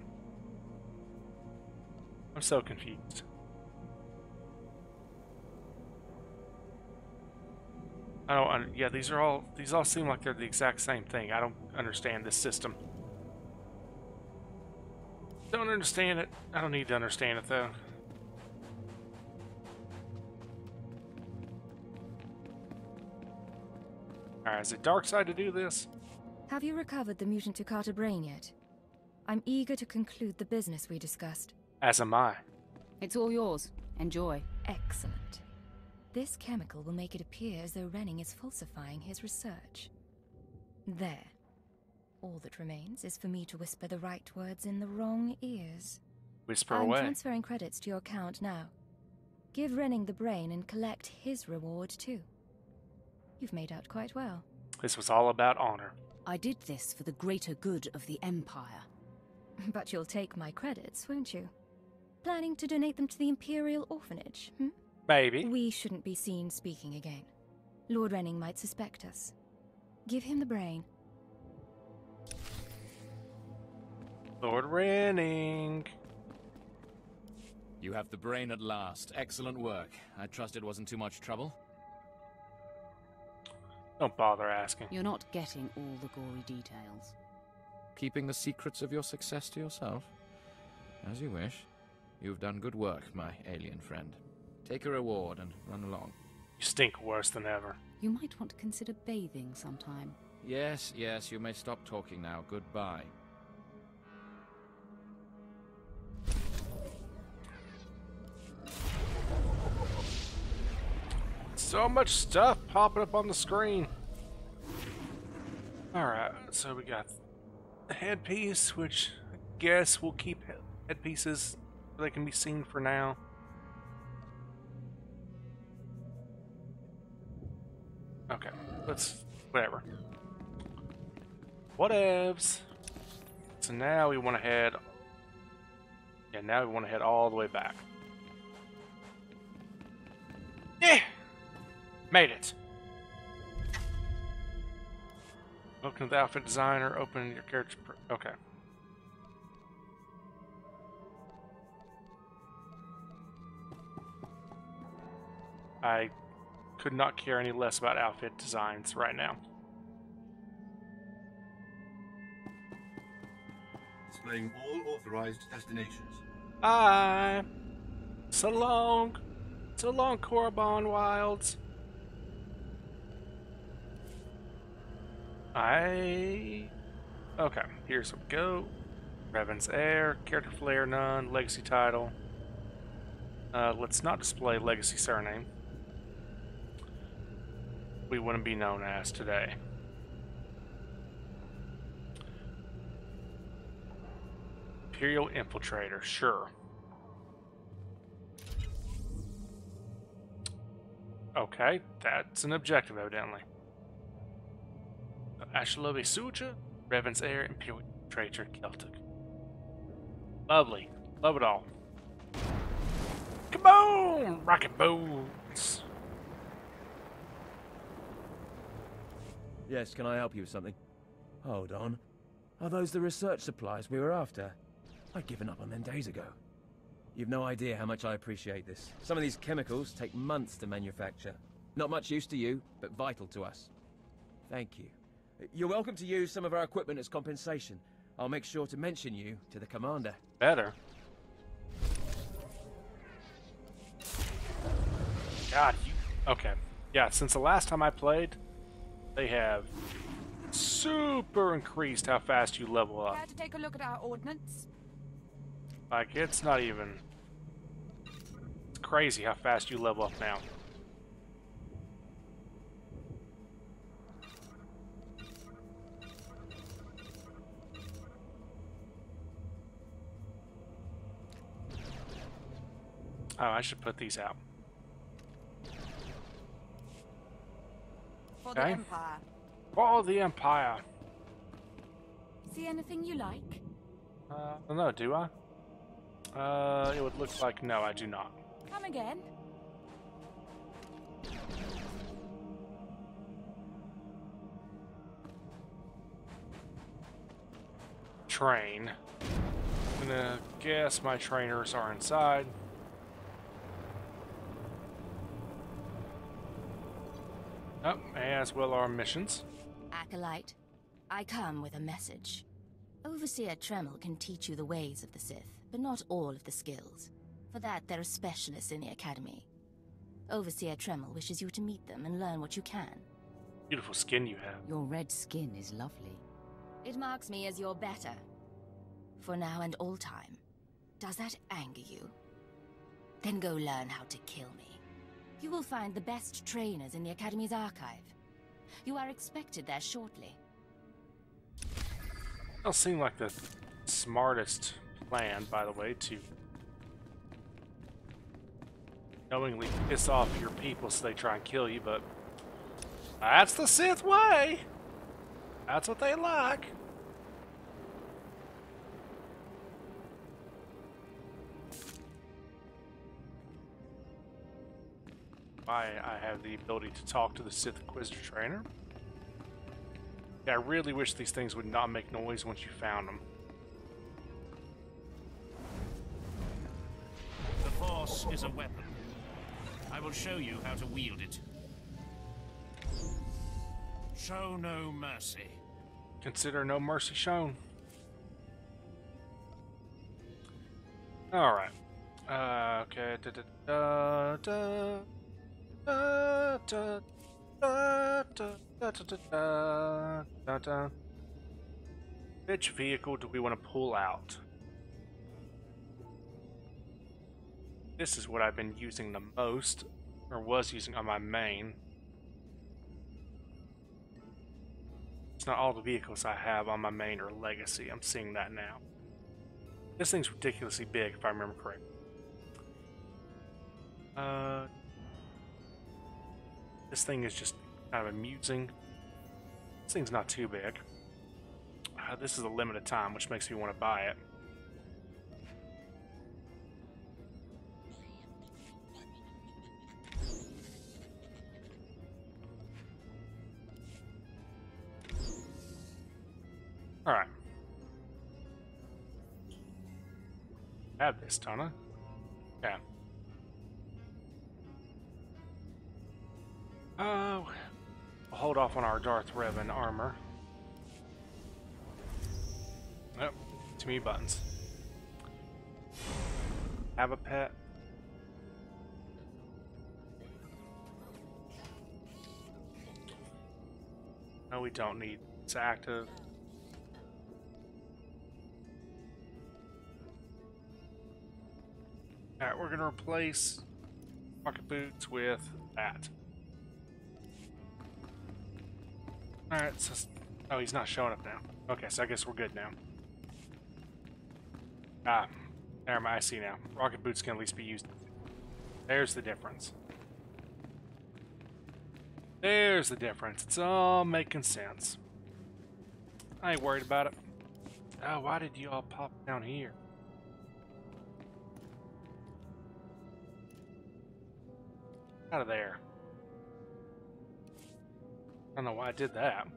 I'm so confused. I don't. Yeah, these are all. These all seem like they're the exact same thing. I don't understand this system. Don't understand it. I don't need to understand it though. Alright, is it dark side to do this? Have you recovered the mutant Tukata brain yet? I'm eager to conclude the business we discussed. As am I. It's all yours. Enjoy. Excellent. This chemical will make it appear as though Renning is falsifying his research. There. All that remains is for me to whisper the right words in the wrong ears. Whisper I'm away. transferring credits to your account now. Give Renning the brain and collect his reward too. You've made out quite well. This was all about honor. I did this for the greater good of the Empire. But you'll take my credits, won't you? Planning to donate them to the Imperial Orphanage, hmm? Maybe. We shouldn't be seen speaking again. Lord Renning might suspect us. Give him the brain. Lord Renning. You have the brain at last. Excellent work. I trust it wasn't too much trouble. Don't bother asking. You're not getting all the gory details. Keeping the secrets of your success to yourself? As you wish. You've done good work, my alien friend. Take a reward and run along. You stink worse than ever. You might want to consider bathing sometime. Yes, yes, you may stop talking now. Goodbye. So much stuff popping up on the screen. Alright, so we got the headpiece, which I guess we'll keep headpieces so they can be seen for now. Okay, let's. whatever. Whatevs. So now we want to head. Yeah, now we want to head all the way back. Yeah! Made it. Welcome to the outfit designer. Open your character. Okay. I could not care any less about outfit designs right now. Displaying all authorized destinations. Bye. So long. So long, Korriban Wilds. I. Okay, here's we go. Revan's Heir, character flair none, legacy title. Uh, let's not display legacy surname. We wouldn't be known as today. Imperial Infiltrator, sure. Okay, that's an objective, evidently. Ashlobe Suja, Revan's Heir, Imperial Traitor, Celtic. Lovely. Love it all. Come on! Rocket boots! Yes, can I help you with something? Hold on. Are those the research supplies we were after? I'd given up on them days ago. You've no idea how much I appreciate this. Some of these chemicals take months to manufacture. Not much use to you, but vital to us. Thank you. You're welcome to use some of our equipment as compensation. I'll make sure to mention you to the commander. Better. God, you... Okay. Yeah, since the last time I played, they have super increased how fast you level up. Care to take a look at our ordnance? Like, it's not even... It's crazy how fast you level up now. Oh, I should put these out. For the Okay. Empire. For the Empire. See anything you like? Uh, no, do I? Uh, it would look like no, I do not. Come again? Train. I'm gonna guess my trainers are inside. Oh, as well our missions. Acolyte, I come with a message. Overseer Tremel can teach you the ways of the Sith, but not all of the skills. For that, there are specialists in the Academy. Overseer Tremel wishes you to meet them and learn what you can. Beautiful skin you have. Your red skin is lovely. It marks me as your better. For now and all time. Does that anger you? Then go learn how to kill me. You will find the best trainers in the Academy's archive. You are expected there shortly. Don't seem like the smartest plan, by the way, to knowingly piss off your people so they try and kill you, but that's the Sith way. That's what they like. I, I have the ability to talk to the Sith Inquisitor trainer. Yeah, I really wish these things would not make noise once you found them. The Force is a weapon. I will show you how to wield it. Show no mercy. Consider no mercy shown. Alright. Uh, okay. Da, da, da, Which vehicle do we want to pull out? This is what I've been using the most, or was using on my main. It's not all the vehicles I have on my main or legacy. I'm seeing that now. This thing's ridiculously big, if I remember correctly. Uh, this thing is just kind of amusing. This thing's not too big. uh, this is a limited time, which makes me want to buy it. All right. Have this, don't Yeah. We'll hold off on our Darth Revan armor. Yep, too many buttons. Have a pet. No, we don't need. It's active. Alright, we're gonna replace rocket boots with that. Alright, so oh he's not showing up now. Okay, so I guess we're good now. Ah, there I see now. Rocket boots can at least be used. There's the difference. There's the difference. It's all making sense. I ain't worried about it. Oh, why did you all pop down here? Out of there. I don't know why I did that.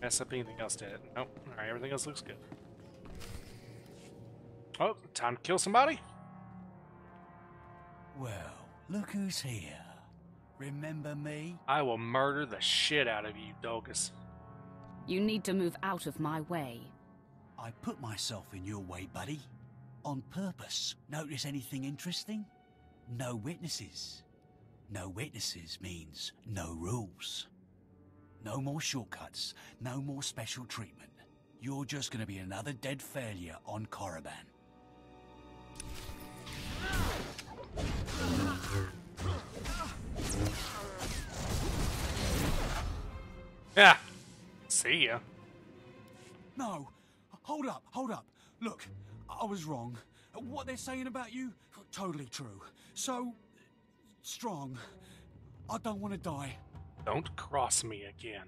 Mess up anything else did it. Nope. Alright, everything else looks good. Oh, time to kill somebody? Well, look who's here. Remember me? I will murder the shit out of you, Dolgus. You need to move out of my way. I put myself in your way, buddy. On purpose. Notice anything interesting? No witnesses. No witnesses means no rules. No more shortcuts, no more special treatment. You're just gonna be another dead failure on Korriban. Yeah. See ya. No. Hold up, hold up. Look, I was wrong. What they're saying about you, totally true. So, strong. I don't want to die. Don't cross me again.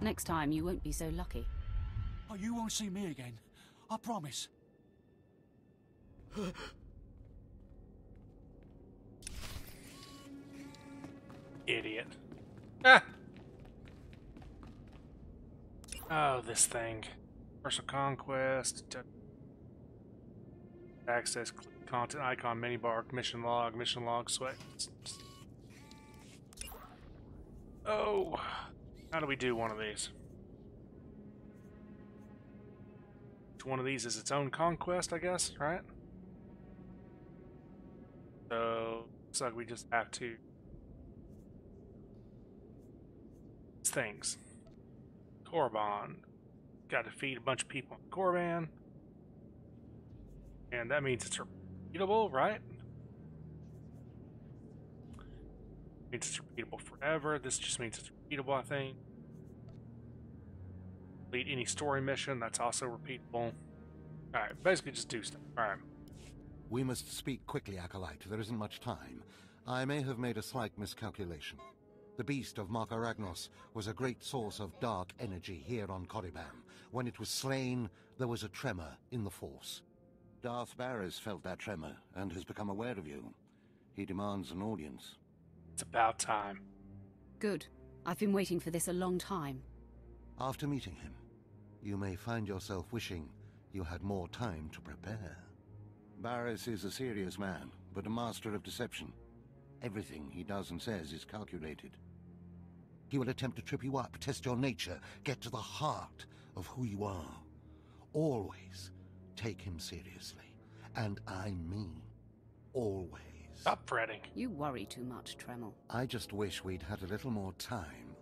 Next time, you won't be so lucky. Oh, you won't see me again. I promise. Idiot. Ah! Oh, this thing. Commercial Conquest. Access content icon, mini bar, mission log, mission log, sweat. Oh, how do we do one of these? Each one of these is its own conquest, I guess, right? So, looks like we just have to... Things. Korriban. Got to feed a bunch of people on Korriban. And that means it's repeatable, right? Means it's repeatable forever. This just means it's repeatable, I think. Complete any story mission, that's also repeatable. Alright, basically just do stuff. Alright. We must speak quickly, Acolyte. There isn't much time. I may have made a slight miscalculation. The beast of Marka Ragnos was a great source of dark energy here on Korriban. When it was slain, there was a tremor in the Force. Darth Baras felt that tremor and has become aware of you. He demands an audience. It's about time. Good. I've been waiting for this a long time. After meeting him, you may find yourself wishing you had more time to prepare. Baras is a serious man, but a master of deception. Everything he does and says is calculated. He will attempt to trip you up, test your nature, get to the heart of who you are. Always take him seriously. And I mean always. Stop fretting. You worry too much, Tremel. I just wish we'd had a little more time.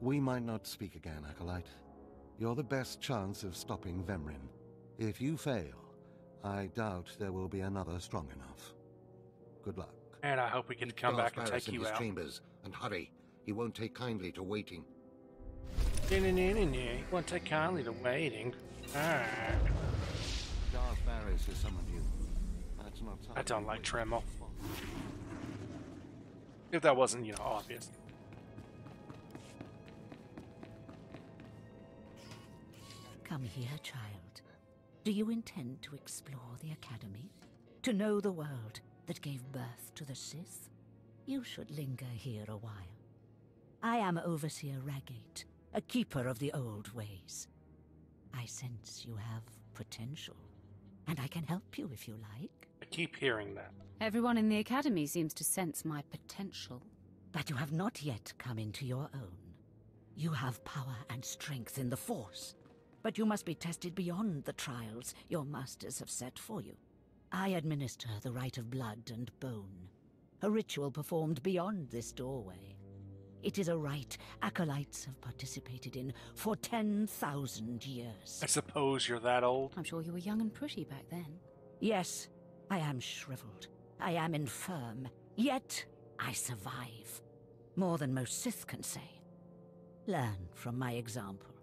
We might not speak again, Acolyte. You're the best chance of stopping Vemrin. If you fail, I doubt there will be another strong enough. Good luck. And I hope we can to come Darth back and Baras take in you his out. chambers, and hurry. He won't take kindly to waiting. You won't take kindly to waiting. Alright. Darth Baras has summoned you. That's not I don't like Tremel. If that wasn't, you know, obvious. Come here, child. Do you intend to explore the Academy? To know the world that gave birth to the Sith? You should linger here a while. I am Overseer Ragate, a keeper of the old ways. I sense you have potential, and I can help you if you like. I keep hearing that. Everyone in the Academy seems to sense my potential. But you have not yet come into your own. You have power and strength in the Force, but you must be tested beyond the trials your masters have set for you. I administer the rite of blood and bone, a ritual performed beyond this doorway. It is a rite acolytes have participated in for 10,000 years. I suppose you're that old. I'm sure you were young and pretty back then. Yes, I am shriveled. I am infirm. Yet, I survive. More than most Sith can say. Learn from my example.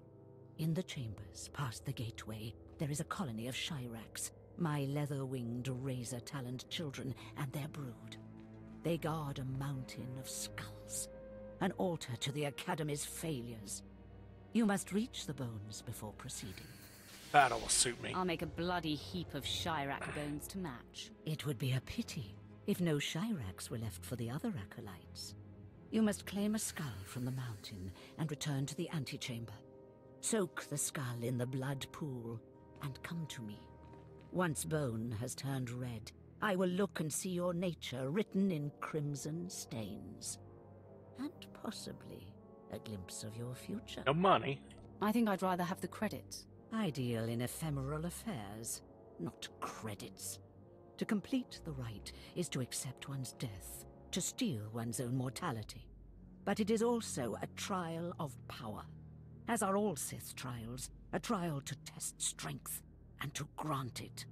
In the chambers, past the gateway, there is a colony of Shyraks, my leather-winged, razor-taloned children and their brood. They guard a mountain of skulls, an altar to the Academy's failures. You must reach the bones before proceeding. That'll suit me. I'll make a bloody heap of Shyrak bones to match. It would be a pity if no Shyraks were left for the other acolytes. You must claim a skull from the mountain and return to the antechamber. Soak the skull in the blood pool and come to me. Once bone has turned red, I will look and see your nature written in crimson stains. And possibly a glimpse of your future. No money. I think I'd rather have the credits. I deal in ephemeral affairs, not credits. To complete the rite is to accept one's death, to steal one's own mortality. But it is also a trial of power. As are all Sith trials, a trial to test strength and to grant it.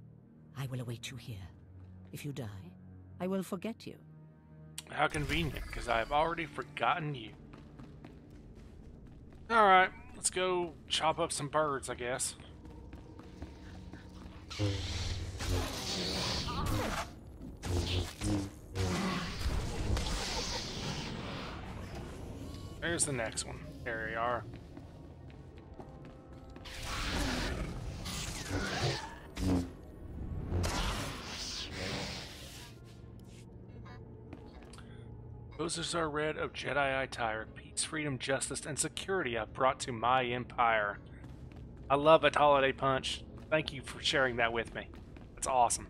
I will await you here. If you die, I will forget you. How convenient, because I have already forgotten you. Alright, let's go chop up some birds, I guess. There's the next one. There we are. Roses are red of Jedi I tired. Peace, freedom, justice, and security I've brought to my empire. I love it, Holiday Punch. Thank you for sharing that with me. That's awesome.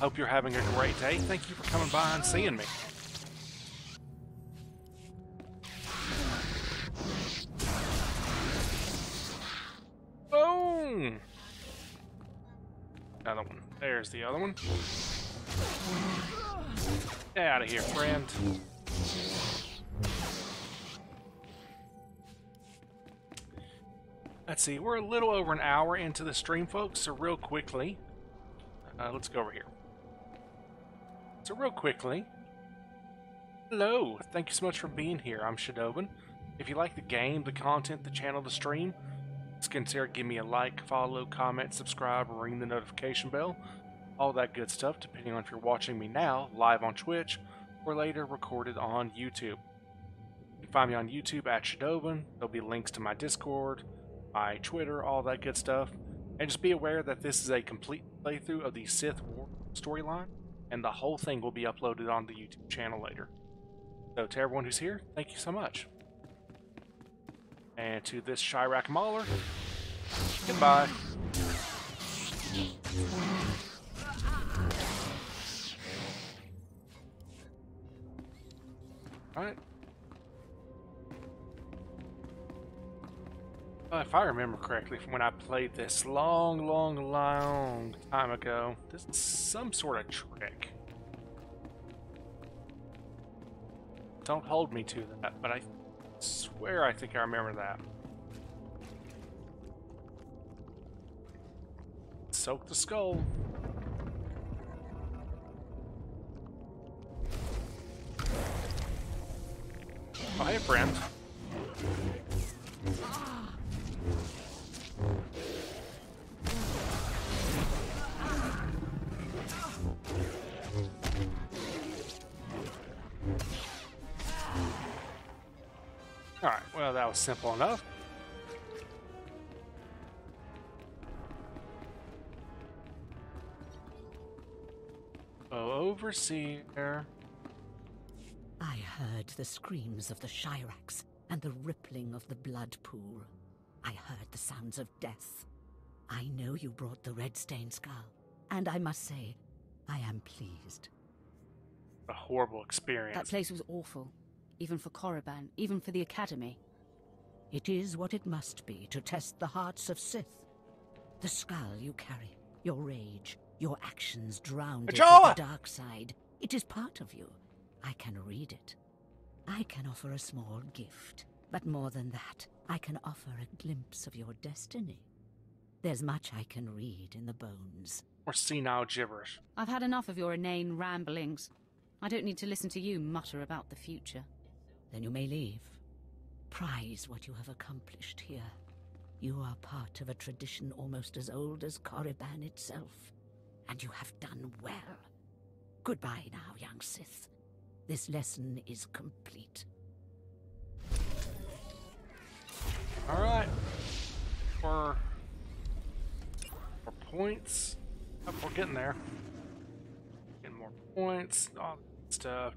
Hope you're having a great day. Thank you for coming by and seeing me. Boom! Another one. There's the other one. Get out of here, friend. Let's see, we're a little over an hour into the stream, folks, so real quickly, uh, let's go over here. So real quickly, hello, thank you so much for being here. I'm Shadoven. If you like the game, the content, the channel, the stream, please consider give me a like, follow, comment, subscribe, ring the notification bell, all that good stuff, depending on if you're watching me now, live on Twitch, or later recorded on YouTube. You can find me on YouTube at Shadoven. There'll be links to my Discord, my Twitter, all that good stuff. And just be aware that this is a complete playthrough of the Sith War storyline, and the whole thing will be uploaded on the YouTube channel later. So to everyone who's here, thank you so much. And to this Shyrak Mauler, goodbye. Alright. Well, if I remember correctly from when I played this long, long, long time ago, this is some sort of trick. Don't hold me to that, but I swear I think I remember that. Soak the skull. Oh, hey, friend. Alright, well that was simple enough. Oh, overseer. I heard the screams of the Shyraks and the rippling of the blood pool. I heard the sounds of death. I know you brought the red stained skull, and I must say, I am pleased. A horrible experience. That place was awful. Even for Korriban, even for the Academy. It is what it must be to test the hearts of Sith. The skull you carry, your rage, your actions drowned in the dark side. It is part of you. I can read it. I can offer a small gift, but more than that, I can offer a glimpse of your destiny. There's much I can read in the bones. Or senile gibberish. I've had enough of your inane ramblings. I don't need to listen to you mutter about the future. Then you may leave. Prize what you have accomplished here. You are part of a tradition almost as old as Korriban itself. And you have done well. Goodbye now, young Sith. This lesson is complete. Alright. For, for points. Oh, we're getting there. Getting more points, all that stuff.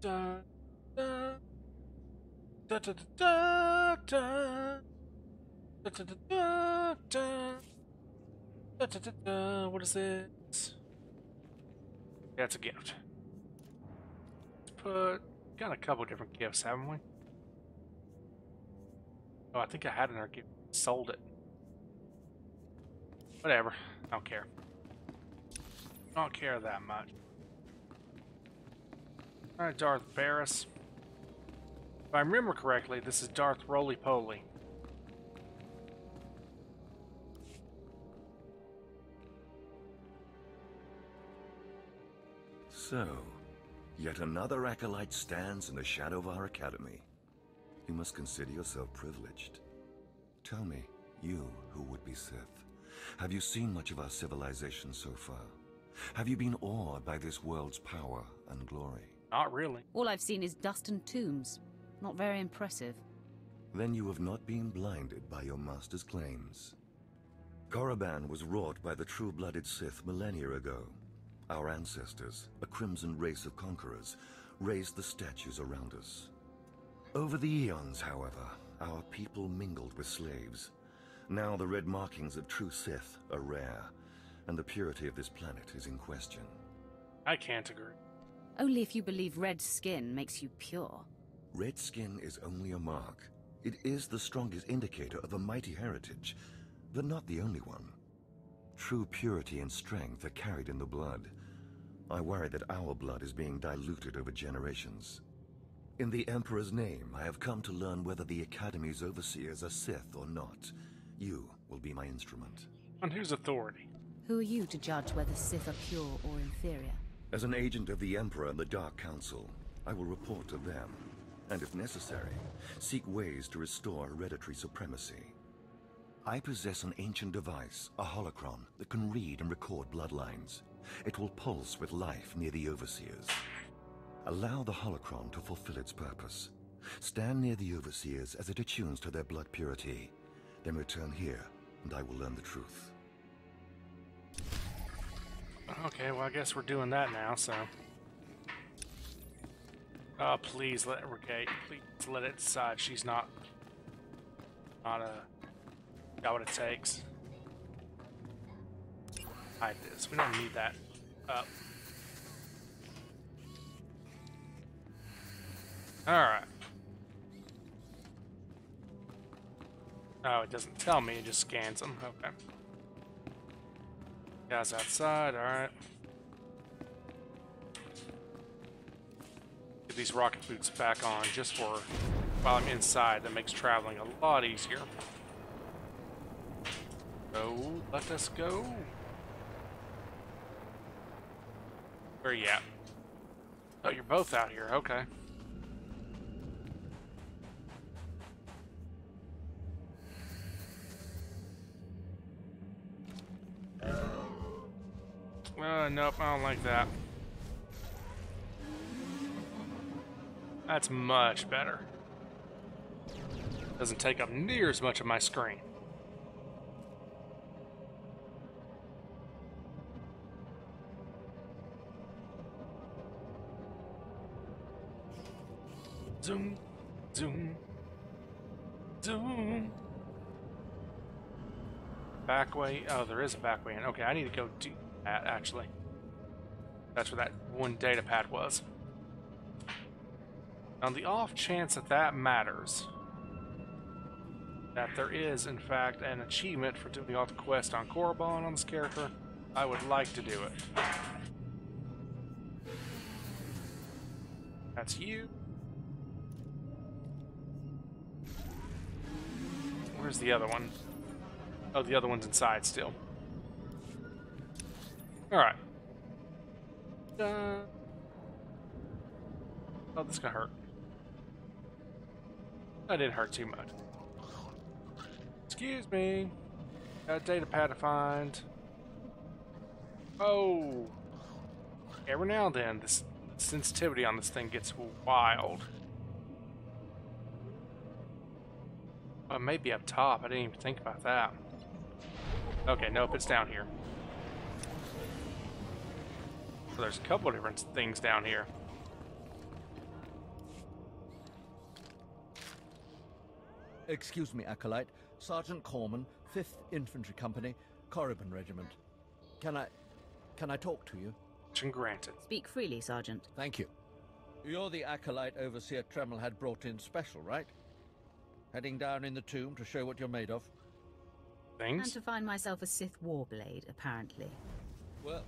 Da, da, da, da, da, da, da, da, da, da, da, da, da, da, da. What is this? Yeah, it's a gift. Let's put got a couple different gifts, haven't we? Oh, I think I had another gift. Sold it. Whatever. I don't care. Don't care that much. Alright, Darth Baras. If I remember correctly, this is Darth Roly Poly. So, yet another acolyte stands in the shadow of our academy. You must consider yourself privileged. Tell me, you who would be Sith, have you seen much of our civilization so far? Have you been awed by this world's power and glory? Not really. All I've seen is dust and tombs. Not very impressive. Then you have not been blinded by your master's claims. Korriban was wrought by the true-blooded Sith millennia ago. Our ancestors, a crimson race of conquerors, raised the statues around us. Over the eons, however, our people mingled with slaves. Now the red markings of true Sith are rare, and the purity of this planet is in question. I can't agree. Only if you believe red skin makes you pure. Red skin is only a mark. It is the strongest indicator of a mighty heritage, but not the only one. True purity and strength are carried in the blood. I worry that our blood is being diluted over generations. In the Emperor's name, I have come to learn whether the Academy's overseers are Sith or not. You will be my instrument. On whose authority? Who are you to judge whether Sith are pure or inferior? As an agent of the Emperor and the Dark Council, I will report to them, and if necessary, seek ways to restore hereditary supremacy. I possess an ancient device, a holocron, that can read and record bloodlines. It will pulse with life near the Overseers. Allow the holocron to fulfill its purpose. Stand near the Overseers as it attunes to their blood purity. Then return here, and I will learn the truth. Okay, well, I guess we're doing that now, so. Oh, please let Regate, please let it decide she's not, not, uh, got what it takes. Hide this. We don't need that uh, up. Alright. Oh, it doesn't tell me, it just scans them. Okay. Guys outside, alright. Get these rocket boots back on just for while I'm inside. That makes traveling a lot easier. Go, let us go. Where you at? Oh, you're both out here, okay. Uh, nope, I don't like that. That's much better. Doesn't take up near as much of my screen. Zoom, zoom, zoom. Back way. Oh, there is a back way in. Okay, I need to go do that actually. That's where that one data pad was. On the off chance that that matters, that there is, in fact, an achievement for doing all the quest on Korriban on this character, I would like to do it. That's you. Where's the other one? Oh, the other one's inside still. Alright. Uh, oh, this gonna hurt. That didn't hurt too much. Excuse me. Got a data pad to find. Oh. Every now and then, this sensitivity on this thing gets wild. Oh, maybe up top. I didn't even think about that. Okay, nope, it's down here. So there's a couple of different things down here. Excuse me, Acolyte. Sergeant Corman, 5th Infantry Company, Korriban Regiment. Can I... can I talk to you? Granted. Speak freely, Sergeant. Thank you. You're the Acolyte Overseer Tremel had brought in special, right? Heading down in the tomb to show what you're made of? Thanks. And to find myself a Sith Warblade, apparently. Well,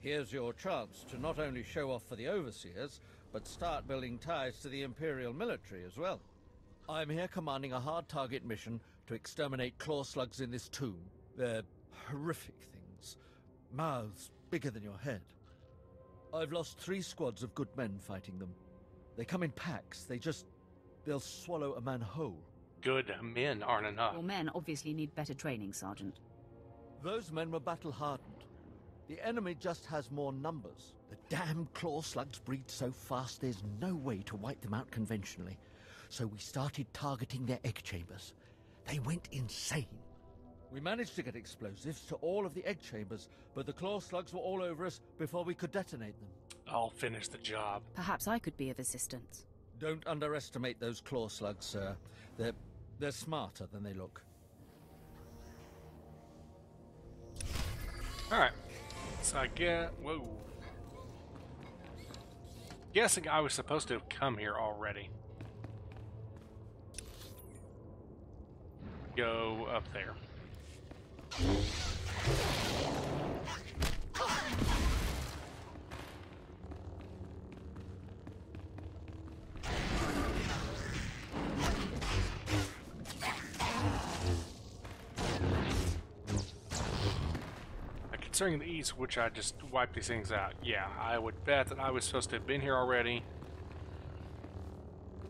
here's your chance to not only show off for the Overseers, but start building ties to the Imperial military as well. I'm here commanding a hard target mission to exterminate claw slugs in this tomb. They're horrific things. Mouths bigger than your head. I've lost three squads of good men fighting them. They come in packs. They just... they'll swallow a man whole. Good men aren't enough. Your men obviously need better training, Sergeant. Those men were battle-hardened. The enemy just has more numbers. The damn claw slugs breed so fast there's no way to wipe them out conventionally. So we started targeting their egg chambers. They went insane. We managed to get explosives to all of the egg chambers, but the claw slugs were all over us before we could detonate them. I'll finish the job. Perhaps I could be of assistance. Don't underestimate those claw slugs, sir. They're they're smarter than they look. Alright. So I get whoa. Guessing I was supposed to have come here already. Go up there. Concerning the east, which I just wiped these things out, yeah, I would bet that I was supposed to have been here already.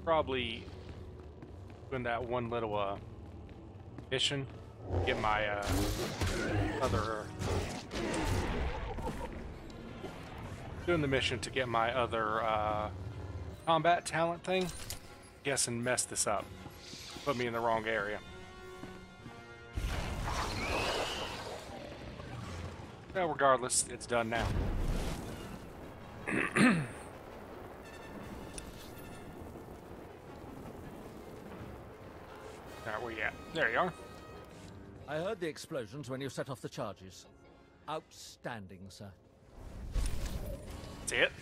Probably doing that one little uh, mission, get my uh, other doing the mission to get my other uh, combat talent thing. Guess and mess this up. Put me in the wrong area. Well, regardless, it's done now. Alright, where you at? There you are. I heard the explosions when you set off the charges. Outstanding, sir. That's it.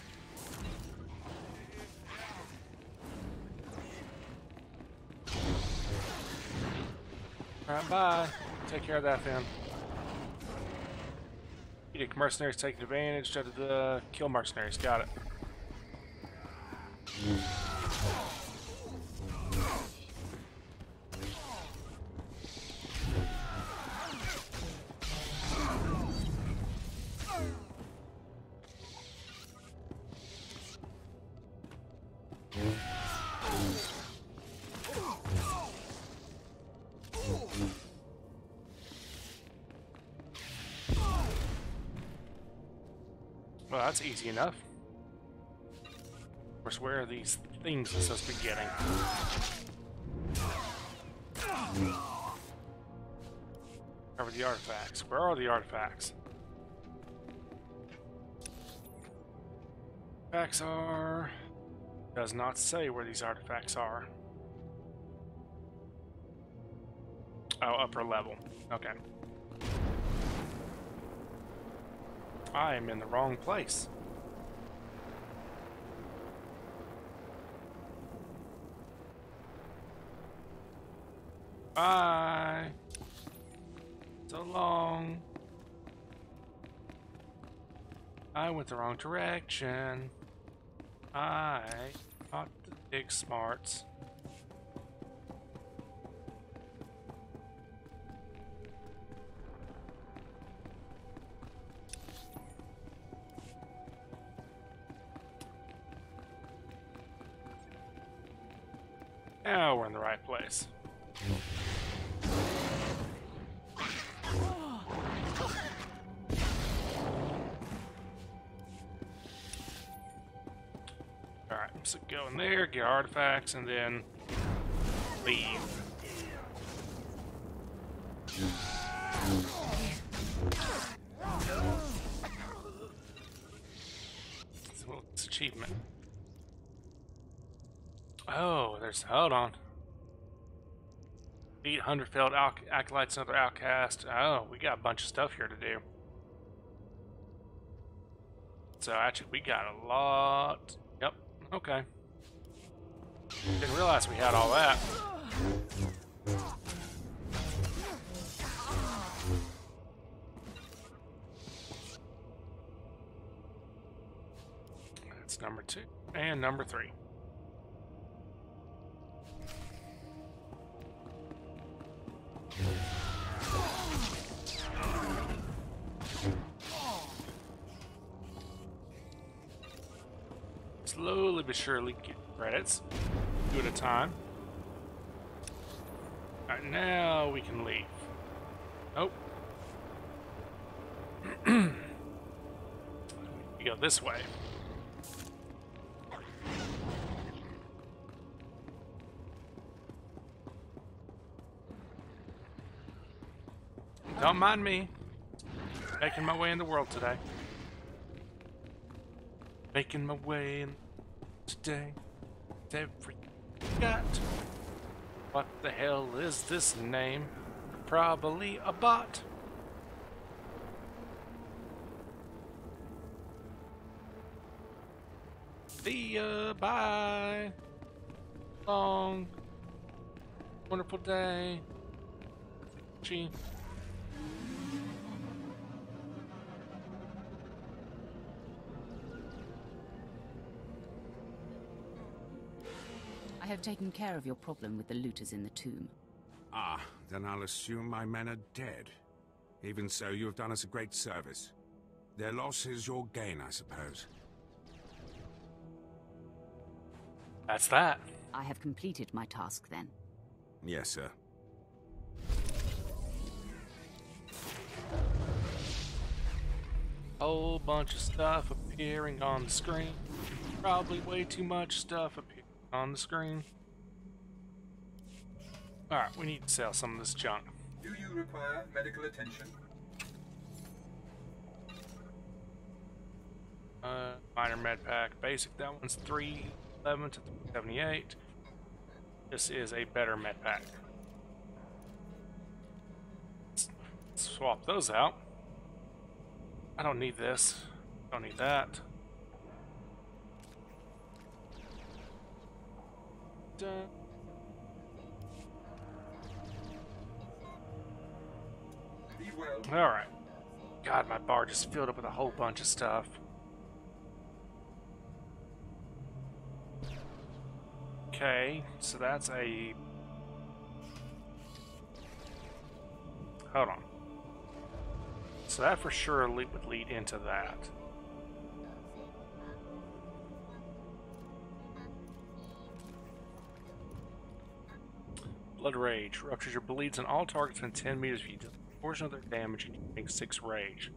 Alright, bye. Take care of that then. Edict mercenaries taking advantage of the kill mercenaries. Got it. Well, that's easy enough. Of course, where are these things I'm supposed to be getting? Cover the artifacts. Where are the artifacts? Artifacts are Does not say where these artifacts are. Oh, upper level. Okay. I am in the wrong place. Bye. So long. I went the wrong direction. I got the big smarts. Artifacts, and then leave. It's achievement. Oh, there's hold on. Beat hundred failed acolytes, another outcast. Oh, we got a bunch of stuff here to do. So actually, we got a lot. Yep. Okay. Didn't realize we had all that. That's number two and number three. Slowly but surely get credits. Two at a time. Alright, now we can leave. Oh. we go this way. Don't mind me. Making my way in the world today. Making my way in today. Every got. What the hell is this name? Probably a bot. See ya. Bye. Long. Wonderful day. Gee. Have taken care of your problem with the looters in the tomb. Ah, then I'll assume my men are dead. Even so, you have done us a great service. Their loss is your gain, I suppose. That's that. I have completed my task then. Yes, sir. Whole bunch of stuff appearing on the screen. Probably way too much stuff appearing on the screen. Alright, we need to sell some of this junk. Do you require medical attention? Uh, minor med pack, basic. That one's 311 to 378. This is a better med pack. Let's swap those out. I don't need this. Don't need that. Be well. Alright. God, my bar just filled up with a whole bunch of stuff. Okay, so that's a... Hold on. So that for sure would lead into that. Blood Rage. Ruptures your bleeds on all targets within 10 meters of you. Deal a portion of their damage and you take 6 rage.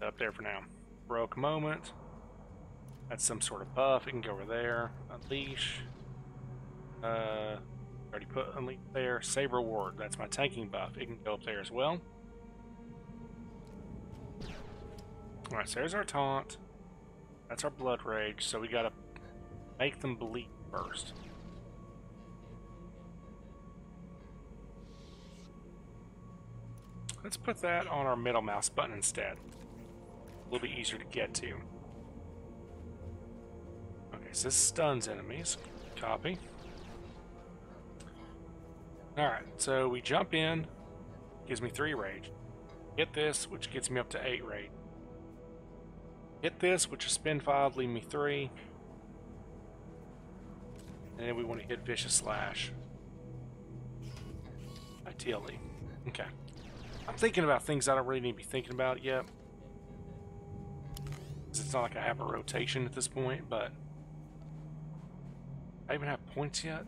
Up there for now. Broke Moment. That's some sort of buff. It can go over there. Unleash. Uh, already put Unleash there. Saber Ward. That's my tanking buff. It can go up there as well. Alright, so there's our taunt. That's our blood rage, so we gotta make them bleed first. Let's put that on our middle mouse button instead. A little bit easier to get to. Okay, so this stuns enemies. Copy. Alright, so we jump in, gives me 3 rage. Hit this, which gets me up to 8 rage. Hit this, which is spin 5, leave me 3. And then we want to hit Vicious Slash. Ideally. Okay. I'm thinking about things I don't really need to be thinking about yet. It's not like I have a rotation at this point, but... I even have points yet?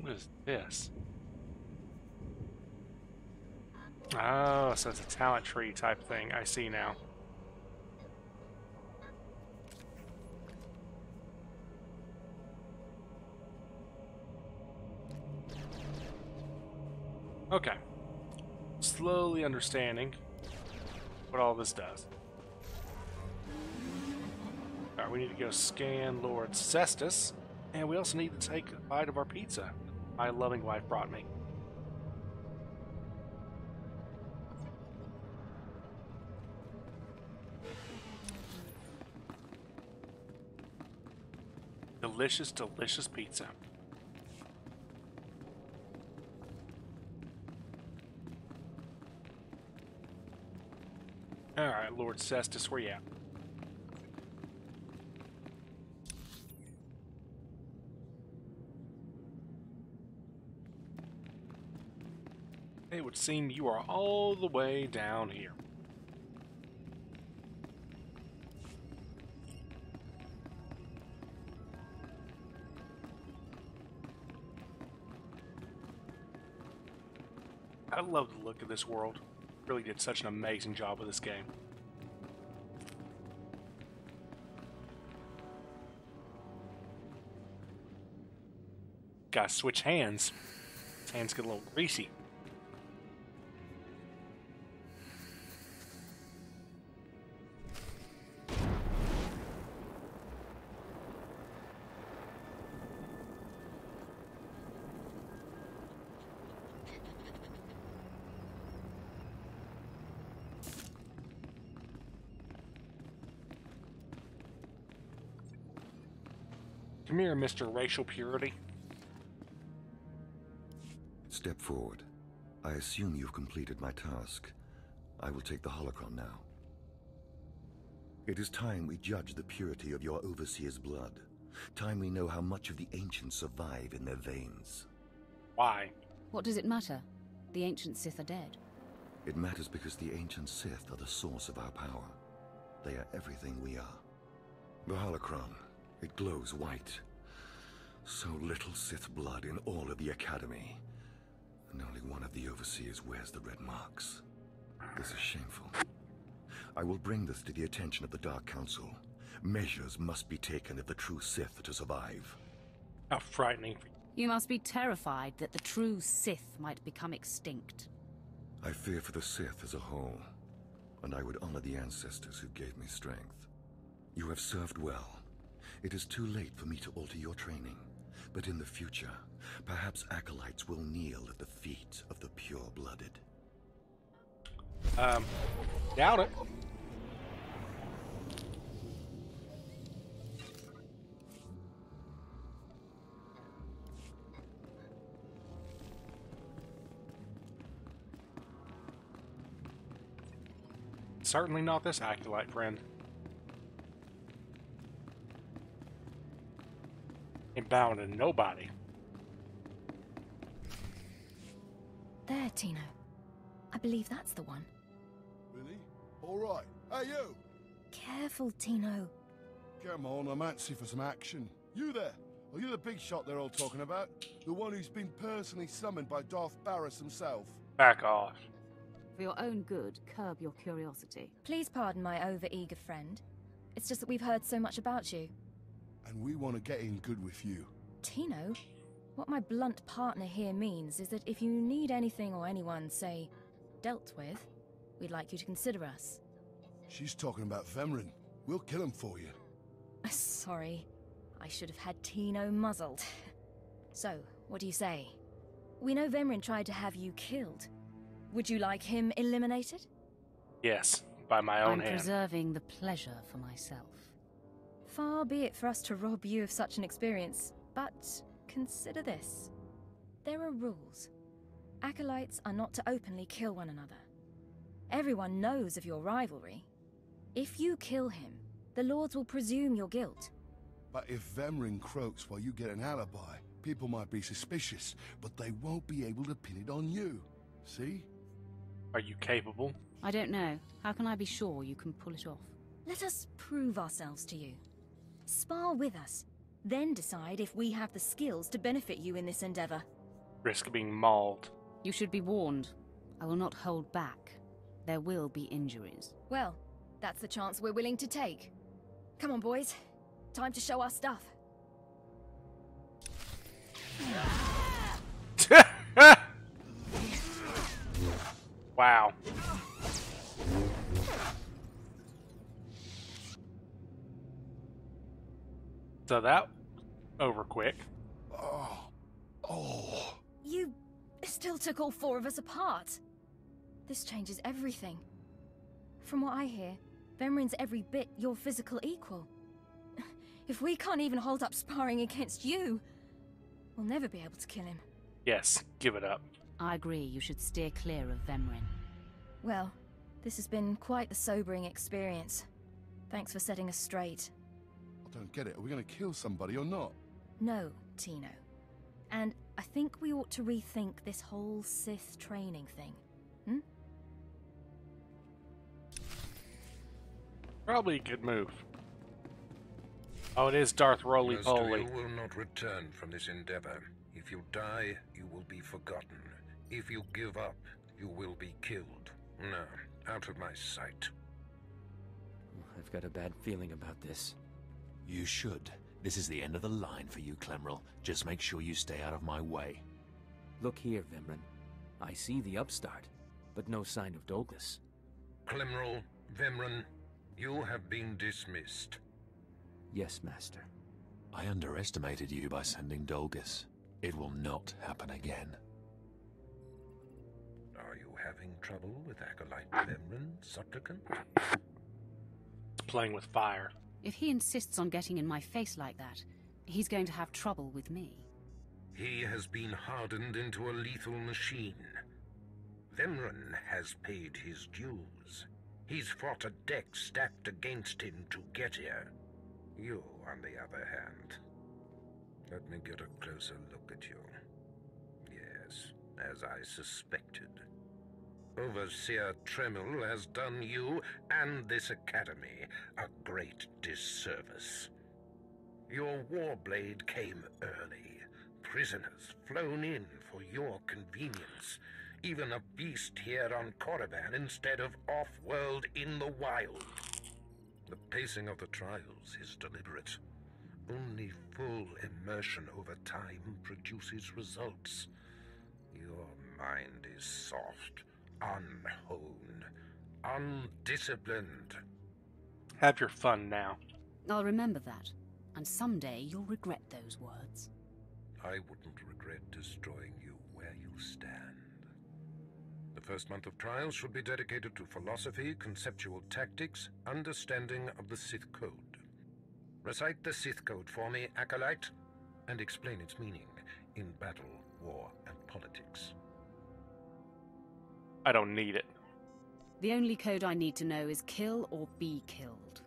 What is this? Oh, so it's a talent tree type thing. I see now. Okay. Slowly understanding what all this does. Alright, we need to go scan Lord Cestus, and we also need to take a bite of our pizza my loving wife brought me. Delicious, delicious pizza. Alright, Lord Cestus, where you at? It would seem you are all the way down here. I love the look of this world. Really did such an amazing job with this game. Gotta switch hands. Hands get a little greasy. Come here, Mr. Racial Purity. Step forward. I assume you've completed my task. I will take the holocron now. It is time we judge the purity of your Overseer's blood. Time we know how much of the Ancients survive in their veins. Why? What does it matter? The ancient Sith are dead. It matters because the ancient Sith are the source of our power. They are everything we are. The holocron, it glows white. So little Sith blood in all of the Academy. And only one of the Overseers wears the red marks. This is shameful. I will bring this to the attention of the Dark Council. Measures must be taken if the true Sith to survive. How frightening. You must be terrified that the true Sith might become extinct. I fear for the Sith as a whole, and I would honor the ancestors who gave me strength. You have served well. It is too late for me to alter your training, but in the future, perhaps acolytes will kneel at the feet of the pure-blooded. Um, doubt it. Certainly not this acolyte friend. Ain't bound to nobody. There, Tino. I believe that's the one. Really? All right. Hey, you! Careful, Tino. Come on, I'm antsy for some action. You there? Oh, Are you the big shot they're all talking about? The one who's been personally summoned by Darth Baras himself? Back off. For your own good, curb your curiosity. Please pardon my over-eager friend. It's just that we've heard so much about you. And we want to get in good with you. Tino, what my blunt partner here means is that if you need anything or anyone, say, dealt with, we'd like you to consider us. She's talking about Vemrin. We'll kill him for you. Sorry, I should have had Tino muzzled. So, what do you say? We know Vemrin tried to have you killed. Would you like him eliminated? Yes, by my own I'm hand. preserving the pleasure for myself. Far be it for us to rob you of such an experience, but consider this. There are rules. Acolytes are not to openly kill one another. Everyone knows of your rivalry. If you kill him, the Lords will presume your guilt. But if Vemrin croaks while you get an alibi, people might be suspicious, but they won't be able to pin it on you. See? Are you capable? I don't know. How can I be sure you can pull it off? Let us prove ourselves to you. Spar with us, then decide if we have the skills to benefit you in this endeavor. Risk being mauled. You should be warned. I will not hold back. There will be injuries. Well, that's the chance we're willing to take. Come on, boys. Time to show our stuff. Wow. So that over quick. Oh. Oh. You still took all four of us apart. This changes everything. From what I hear, Vemrin's every bit your physical equal. If we can't even hold up sparring against you, we'll never be able to kill him. Yes, give it up. I agree you should steer clear of Vemrin. Well, this has been quite the sobering experience. Thanks for setting us straight. I don't get it. Are we going to kill somebody or not? No, Tino. And I think we ought to rethink this whole Sith training thing. Hmm? Probably a good move. Oh, it is Darth Roly Most of Poly. you will not return from this endeavor. If you die, you will be forgotten. If you give up, you will be killed. No, out of my sight. I've got a bad feeling about this. You should. This is the end of the line for you, Clemrel. Just make sure you stay out of my way. Look here, Vemrin. I see the upstart, but no sign of Dolgus. Clemrel, Vemrin, you have been dismissed. Yes, Master. I underestimated you by sending Dolgus. It will not happen again. Are you having trouble with Acolyte Vemrin, supplicant? Playing with fire. If he insists on getting in my face like that, he's going to have trouble with me. He has been hardened into a lethal machine. Vemrin has paid his dues. He's fought a deck stacked against him to get here. You, on the other hand. Let me get a closer look at you. Yes, as I suspected. Overseer Tremel has done you and this academy a great disservice. Your warblade came early. Prisoners flown in for your convenience. Even a beast here on Korriban instead of off-world in the wild. The pacing of the trials is deliberate. Only full immersion over time produces results. Your mind is soft, unhoned, undisciplined. Have your fun now. I'll remember that, and someday you'll regret those words. I wouldn't regret destroying you where you stand. The first month of trials should be dedicated to philosophy, conceptual tactics, understanding of the Sith Code. Recite the Sith Code for me, Acolyte, and explain its meaning in battle, war, and politics. I don't need it. The only code I need to know is kill or be killed.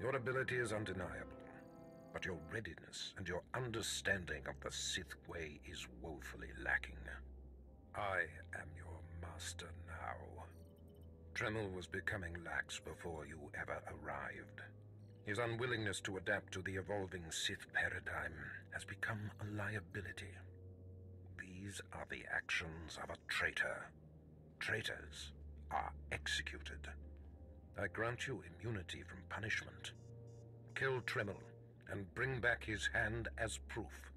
Your ability is undeniable, but your readiness and your understanding of the Sith way is woefully lacking. I am your master now. Tremel was becoming lax before you ever arrived. His unwillingness to adapt to the evolving Sith paradigm has become a liability. These are the actions of a traitor. Traitors are executed. I grant you immunity from punishment. Kill Tremel and bring back his hand as proof.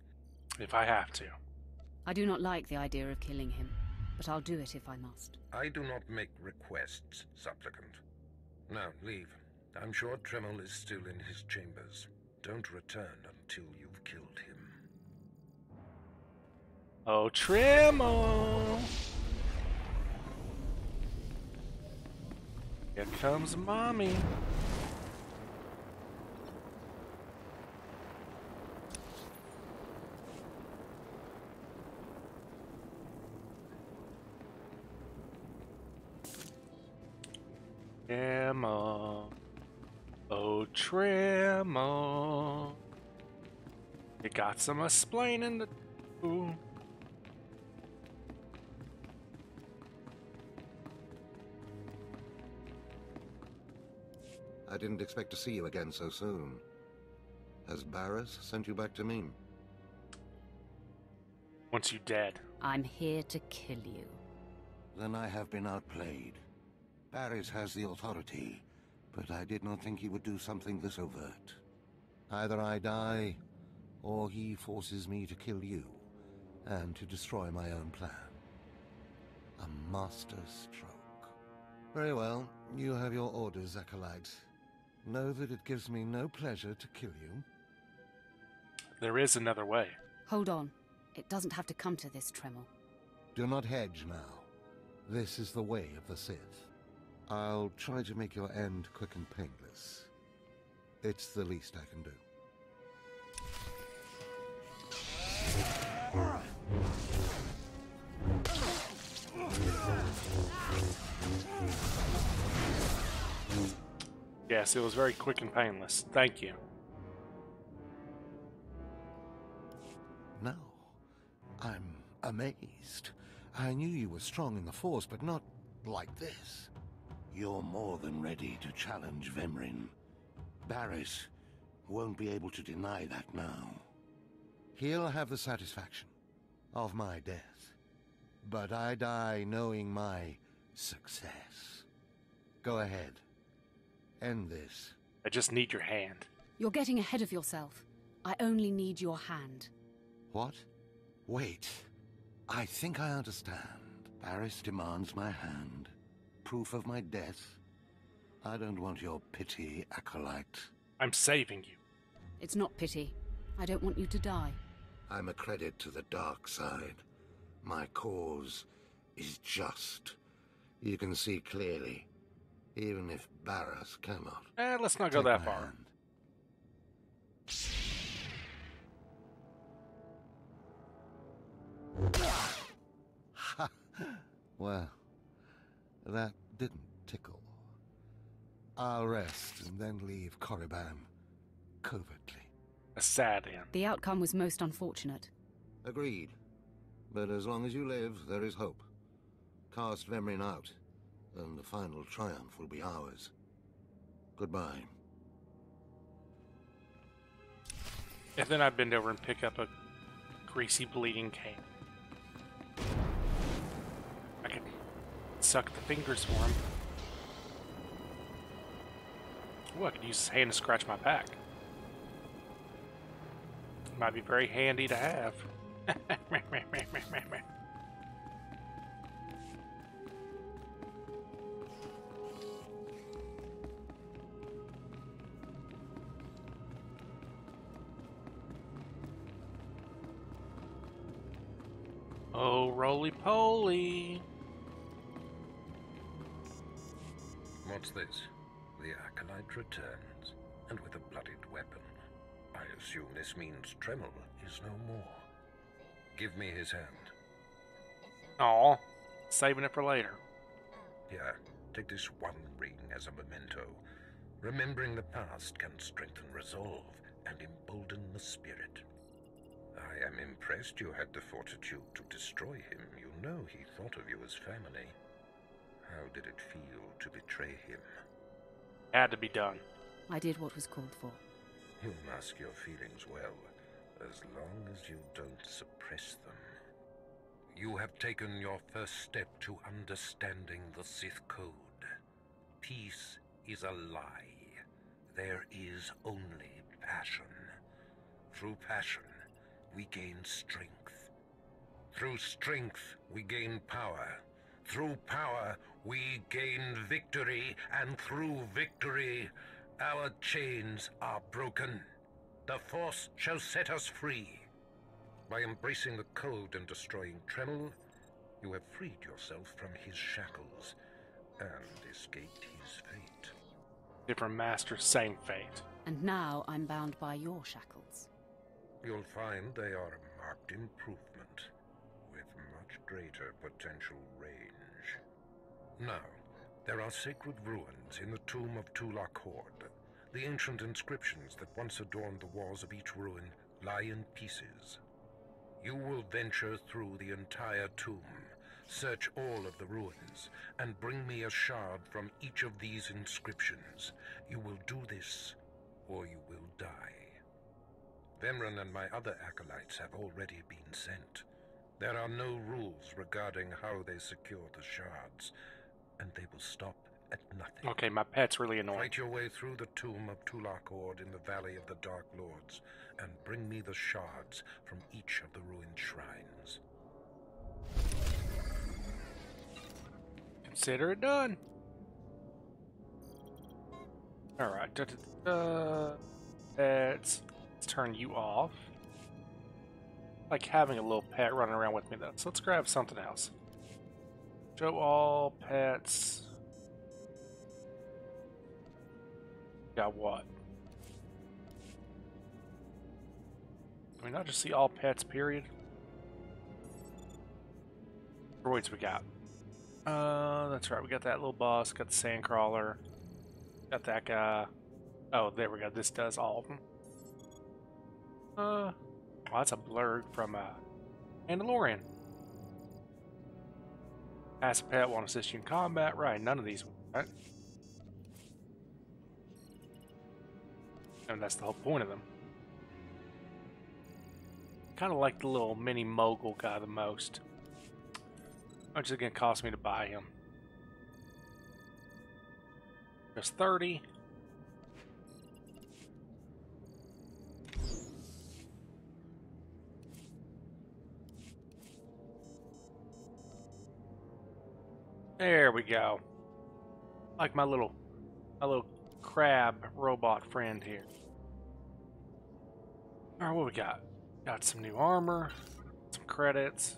If I have to. I do not like the idea of killing him. but I'll do it if I must. I do not make requests, supplicant. Now, leave. I'm sure Tremel is still in his chambers. Don't return until you've killed him. Oh, Tremel! Here comes mommy. Tremel. Oh, Tremel. You got some explaining to do. I didn't expect to see you again so soon. Has Baras sent you back to me? Once you're dead. I'm here to kill you. Then I have been outplayed. Baras has the authority, but I did not think he would do something this overt. Either I die, or he forces me to kill you, and to destroy my own plan. A master stroke. Very well, you have your orders, Acolyte. Know that it gives me no pleasure to kill you. There is another way. Hold on. It doesn't have to come to this, Tremel. Do not hedge now. This is the way of the Sith. I'll try to make your end quick and painless. It's the least I can do. Yes, it was very quick and painless. Thank you. No. I'm amazed. I knew you were strong in the Force, but not like this. You're more than ready to challenge Vemrin. Baras won't be able to deny that now. He'll have the satisfaction of my death. But I die knowing my success. Go ahead. End this. I just need your hand. You're getting ahead of yourself. I only need your hand. What? Wait. I think I understand. Baras demands my hand. Proof of my death. I don't want your pity, Acolyte. I'm saving you. It's not pity. I don't want you to die. I'm a credit to the dark side. My cause is just. You can see clearly, even if Baras cannot. Eh, let's not go Take that far. hand. Well, that didn't tickle. I'll rest and then leave Korriban covertly. A sad end. The outcome was most unfortunate. Agreed. But as long as you live, there is hope. Cast Vemrin out, and the final triumph will be ours. Goodbye. And then I bend over and pick up a greasy bleeding cane. I can suck the fingers for him. Ooh, I could use his hand to scratch my back. Might be very handy to have. oh, roly poly. What's this? The Acolyte returns, and with a bloodied weapon. I assume this means Tremel is no more. Give me his hand. Aw, saving it for later. Here, take this one ring as a memento. Remembering the past can strengthen resolve and embolden the spirit. I am impressed you had the fortitude to destroy him. You know he thought of you as family. How did it feel to betray him? Had to be done. I did what was called for. You mask your feelings well, as long as you don't suppress them. You have taken your first step to understanding the Sith Code. Peace is a lie. There is only passion. Through passion, we gain strength. Through strength, we gain power. Through power, we gain victory, and through victory, our chains are broken. The Force shall set us free. By embracing the code and destroying Tremel, you have freed yourself from his shackles and escaped his fate. Different masters, same fate. And now I'm bound by your shackles. You'll find they are a marked improvement, with much greater potential range. Now, there are sacred ruins in the tomb of Tulak Hord. The ancient inscriptions that once adorned the walls of each ruin lie in pieces. You will venture through the entire tomb, search all of the ruins, and bring me a shard from each of these inscriptions. You will do this, or you will die. Vemrin and my other acolytes have already been sent. There are no rules regarding how they secure the shards, and they will stop at nothing. Okay, my pet's really annoying. Fight your way through the tomb of Tulak Hord in the Valley of the Dark Lords, and bring me the shards from each of the ruined shrines. Consider it done. Alright. Let's, let's turn you off. Like having a little pet running around with me though, so let's grab something else. Show all pets. Got what? Can we not just see all pets, period? Droids we got. Uh, that's right, we got that little boss, got the sandcrawler, got that guy. Oh, there we go, this does all of them. Uh, well, that's a blurg from, uh, Mandalorian. Ask a pet, won't assist you in combat, right, none of these, right? And that's the whole point of them. Kind of like the little mini mogul guy the most. Much is it going to cost me to buy him? Just 30. There we go. Like my little my little crab robot friend here. Alright, what we got? Got some new armor, some credits.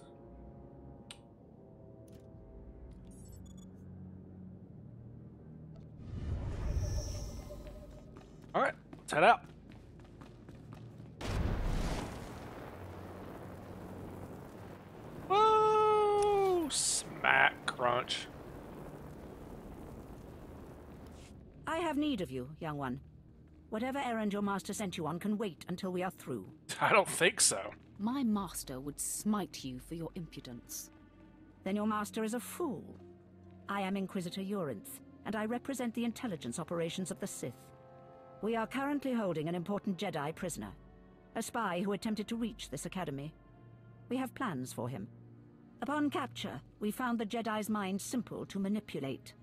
Alright, let's head out. Woo! Smack crunch. I have need of you, young one. Whatever errand your master sent you on can wait until we are through. I don't think so. My master would smite you for your impudence. Then your master is a fool. I am Inquisitor Urinth, and I represent the intelligence operations of the Sith. We are currently holding an important Jedi prisoner, a spy who attempted to reach this academy. We have plans for him. Upon capture, we found the Jedi's mind simple to manipulate.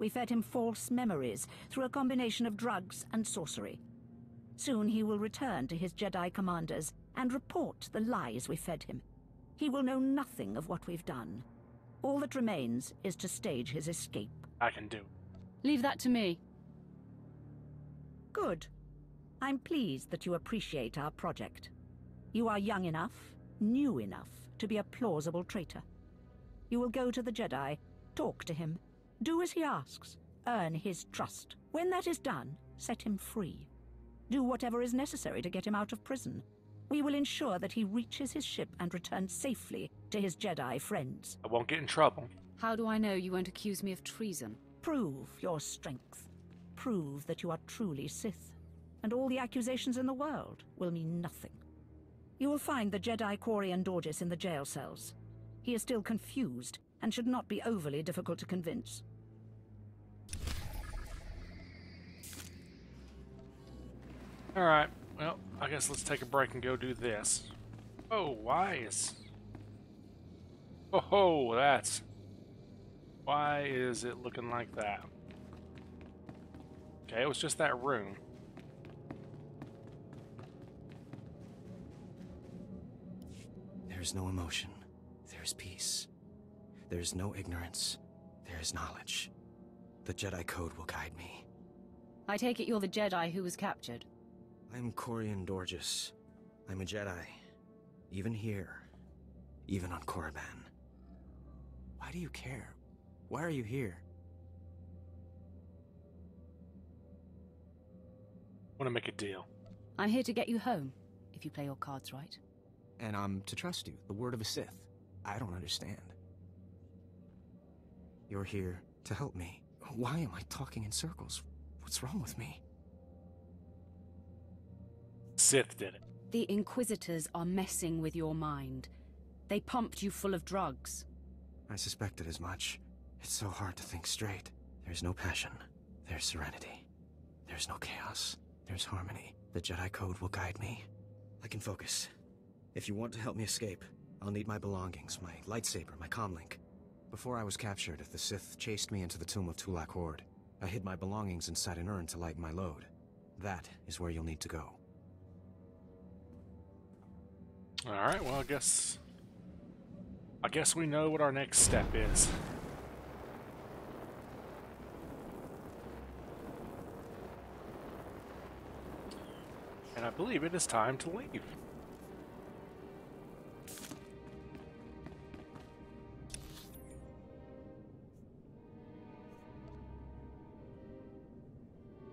We fed him false memories through a combination of drugs and sorcery. Soon he will return to his Jedi commanders and report the lies we fed him. He will know nothing of what we've done. All that remains is to stage his escape. I can do. Leave that to me. Good. I'm pleased that you appreciate our project. You are young enough, new enough, to be a plausible traitor. You will go to the Jedi, talk to him, do as he asks, earn his trust. When that is done, set him free. Do whatever is necessary to get him out of prison. We will ensure that he reaches his ship and returns safely to his Jedi friends. I won't get in trouble. How do I know you won't accuse me of treason? Prove your strength. Prove that you are truly Sith. And all the accusations in the world will mean nothing. You will find the Jedi Quarian Dorgis in the jail cells. He is still confused and should not be overly difficult to convince. Alright, well, I guess let's take a break and go do this. Oh, why is... Oh, ho, that's... Why is it looking like that? Okay, it was just that room. There's no emotion, there is peace. There is no ignorance. There is knowledge. The Jedi Code will guide me. I take it you're the Jedi who was captured. I'm Corian Dorgus. I'm a Jedi. Even here. Even on Korriban. Why do you care? Why are you here? I Want to make a deal. I'm here to get you home, if you play your cards right. And I'm to trust you, the word of a Sith. I don't understand. You're here to help me. Why am I talking in circles? What's wrong with me? Sith did it. The Inquisitors are messing with your mind. They pumped you full of drugs. I suspected as much. It's so hard to think straight. There's no passion. There's serenity. There's no chaos. There's harmony. The Jedi Code will guide me. I can focus. If you want to help me escape, I'll need my belongings, my lightsaber, my comlink. Before I was captured, if the Sith chased me into the tomb of Tulak Hord. I hid my belongings inside an urn to lighten my load. That is where you'll need to go. Alright, well I guess I guess we know what our next step is. And I believe it is time to leave.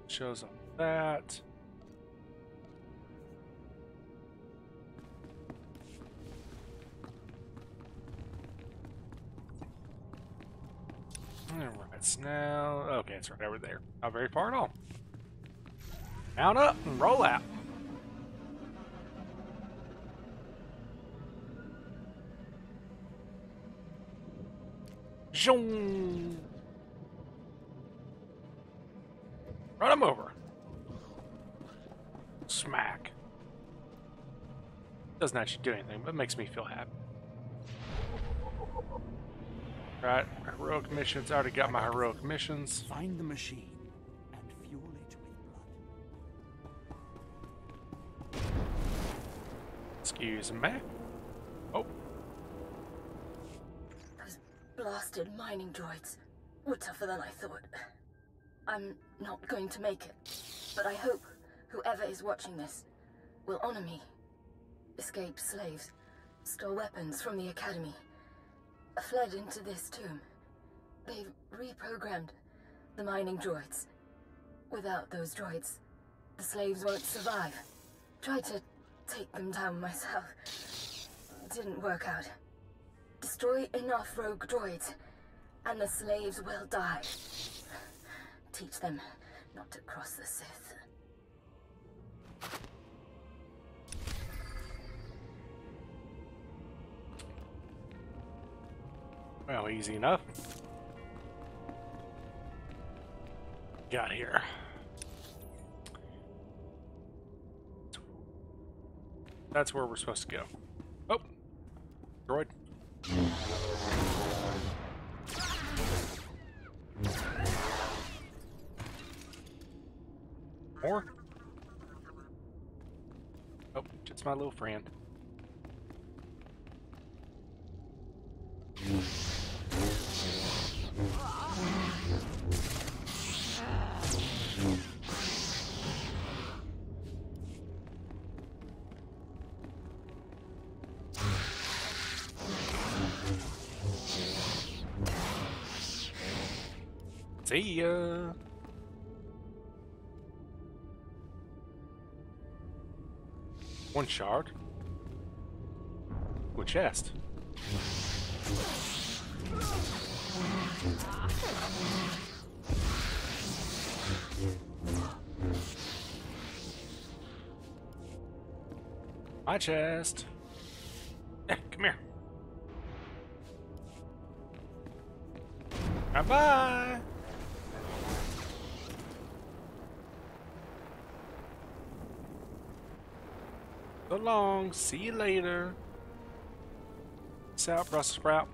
Shows up that. Alright, now... Okay, it's right over there. Not very far at all. Mount up and roll out. Zoom. Run him over. Smack. Doesn't actually do anything, but makes me feel happy. Right, heroic missions. I already got my heroic missions. Find the machine and fuel it with Excuse me. Oh. Those blasted mining droids were tougher than I thought. I'm not going to make it, but I hope whoever is watching this will honor me. Escaped slaves, stole weapons from the Academy, fled into this tomb. They've reprogrammed the mining droids. Without those droids, the slaves won't survive. Tried to take them down myself. Didn't work out. Destroy enough rogue droids, and the slaves will die. Teach them not to cross the Sith. Well, easy enough. Got here. That's where we're supposed to go. Oh, droid. More? Oh, it's my little friend. See ya. One shard. Good chest. My chest. Eh, come here. Bye bye. So long. See you later. Peace out, Brussels sprout.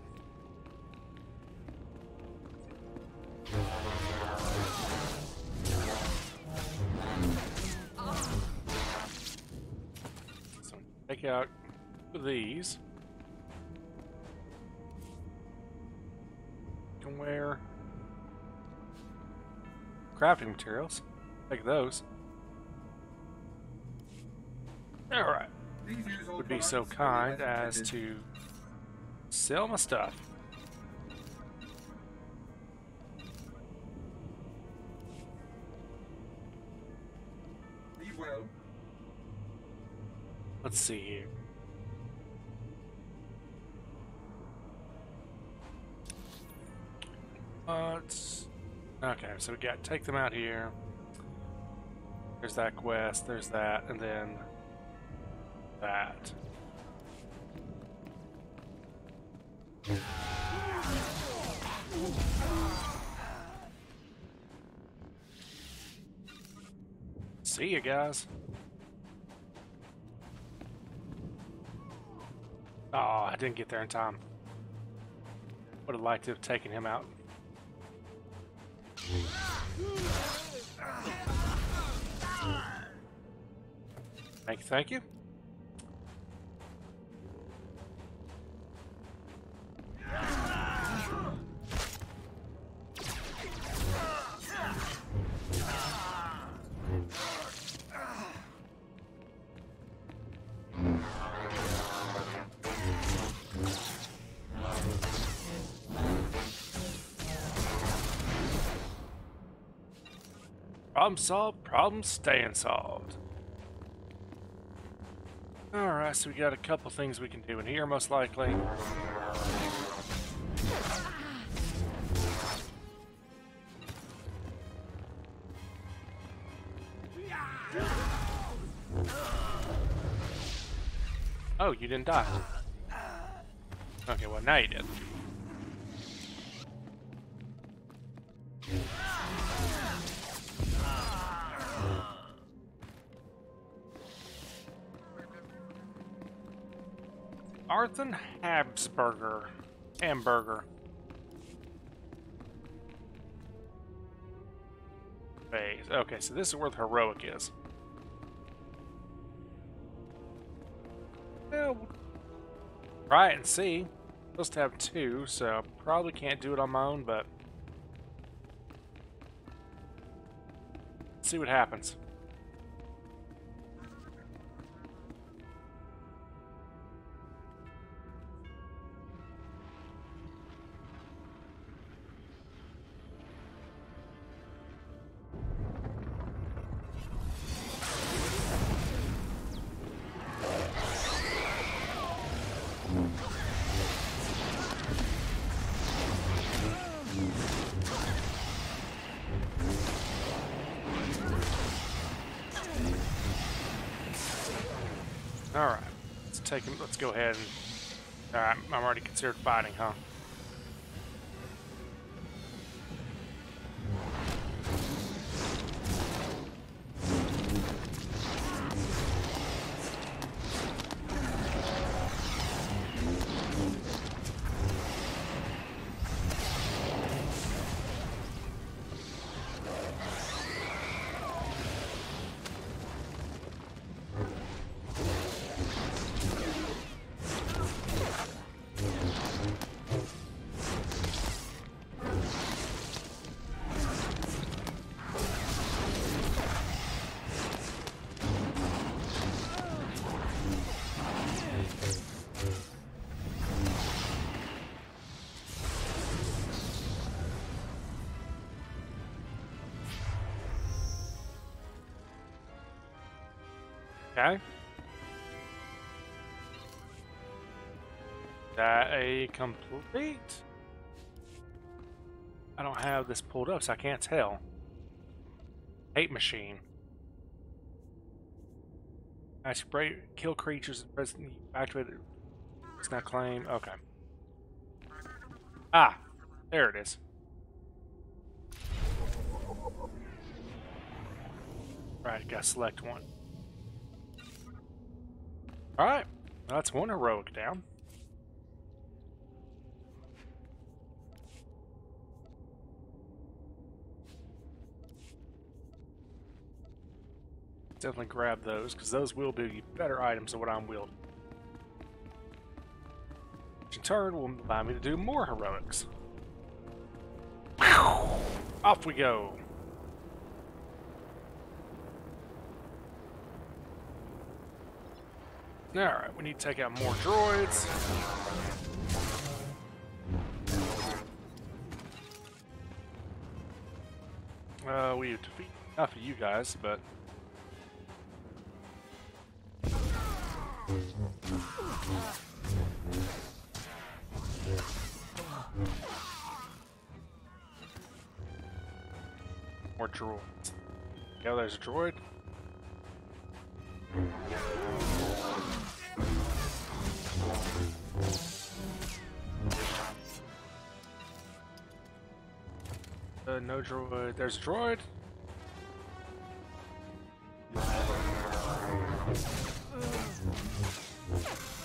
So take out these. Can wear Crafting materials. Take those. Alright. Would be so kind as to sell my stuff. Let's see here. Uh, okay, so we got take them out here. There's that quest, there's that, and then that. See you guys. Oh, I didn't get there in time. Would have liked to have taken him out. Thank you, thank you. Problem solved, problem staying solved. Alright, so we got a couple things we can do in here, most likely. Oh, you didn't die. Okay, well now you did. Arthur Habsburger. Hamburger. Phase. Okay, so this is where the heroic is. Well, try it and see. Supposed to have two, so probably can't do it on my own, but see what happens. Take him, let's go ahead and... Alright, I'm already considered fighting, huh? Okay. That a complete? I don't have this pulled up, so I can't tell. Hate machine. I spray kill creatures and present activated. It's not claim. Okay. Ah, there it is. Right, gotta select one. Alright, that's one heroic down. Definitely grab those, because those will be better items than what I'm wielding. Which in turn will allow me to do more heroics. Off we go. Alright, we need to take out more droids. Uh, we defeat enough of you guys, but... More droids. Yeah, there's a droid. No droid. There's a droid.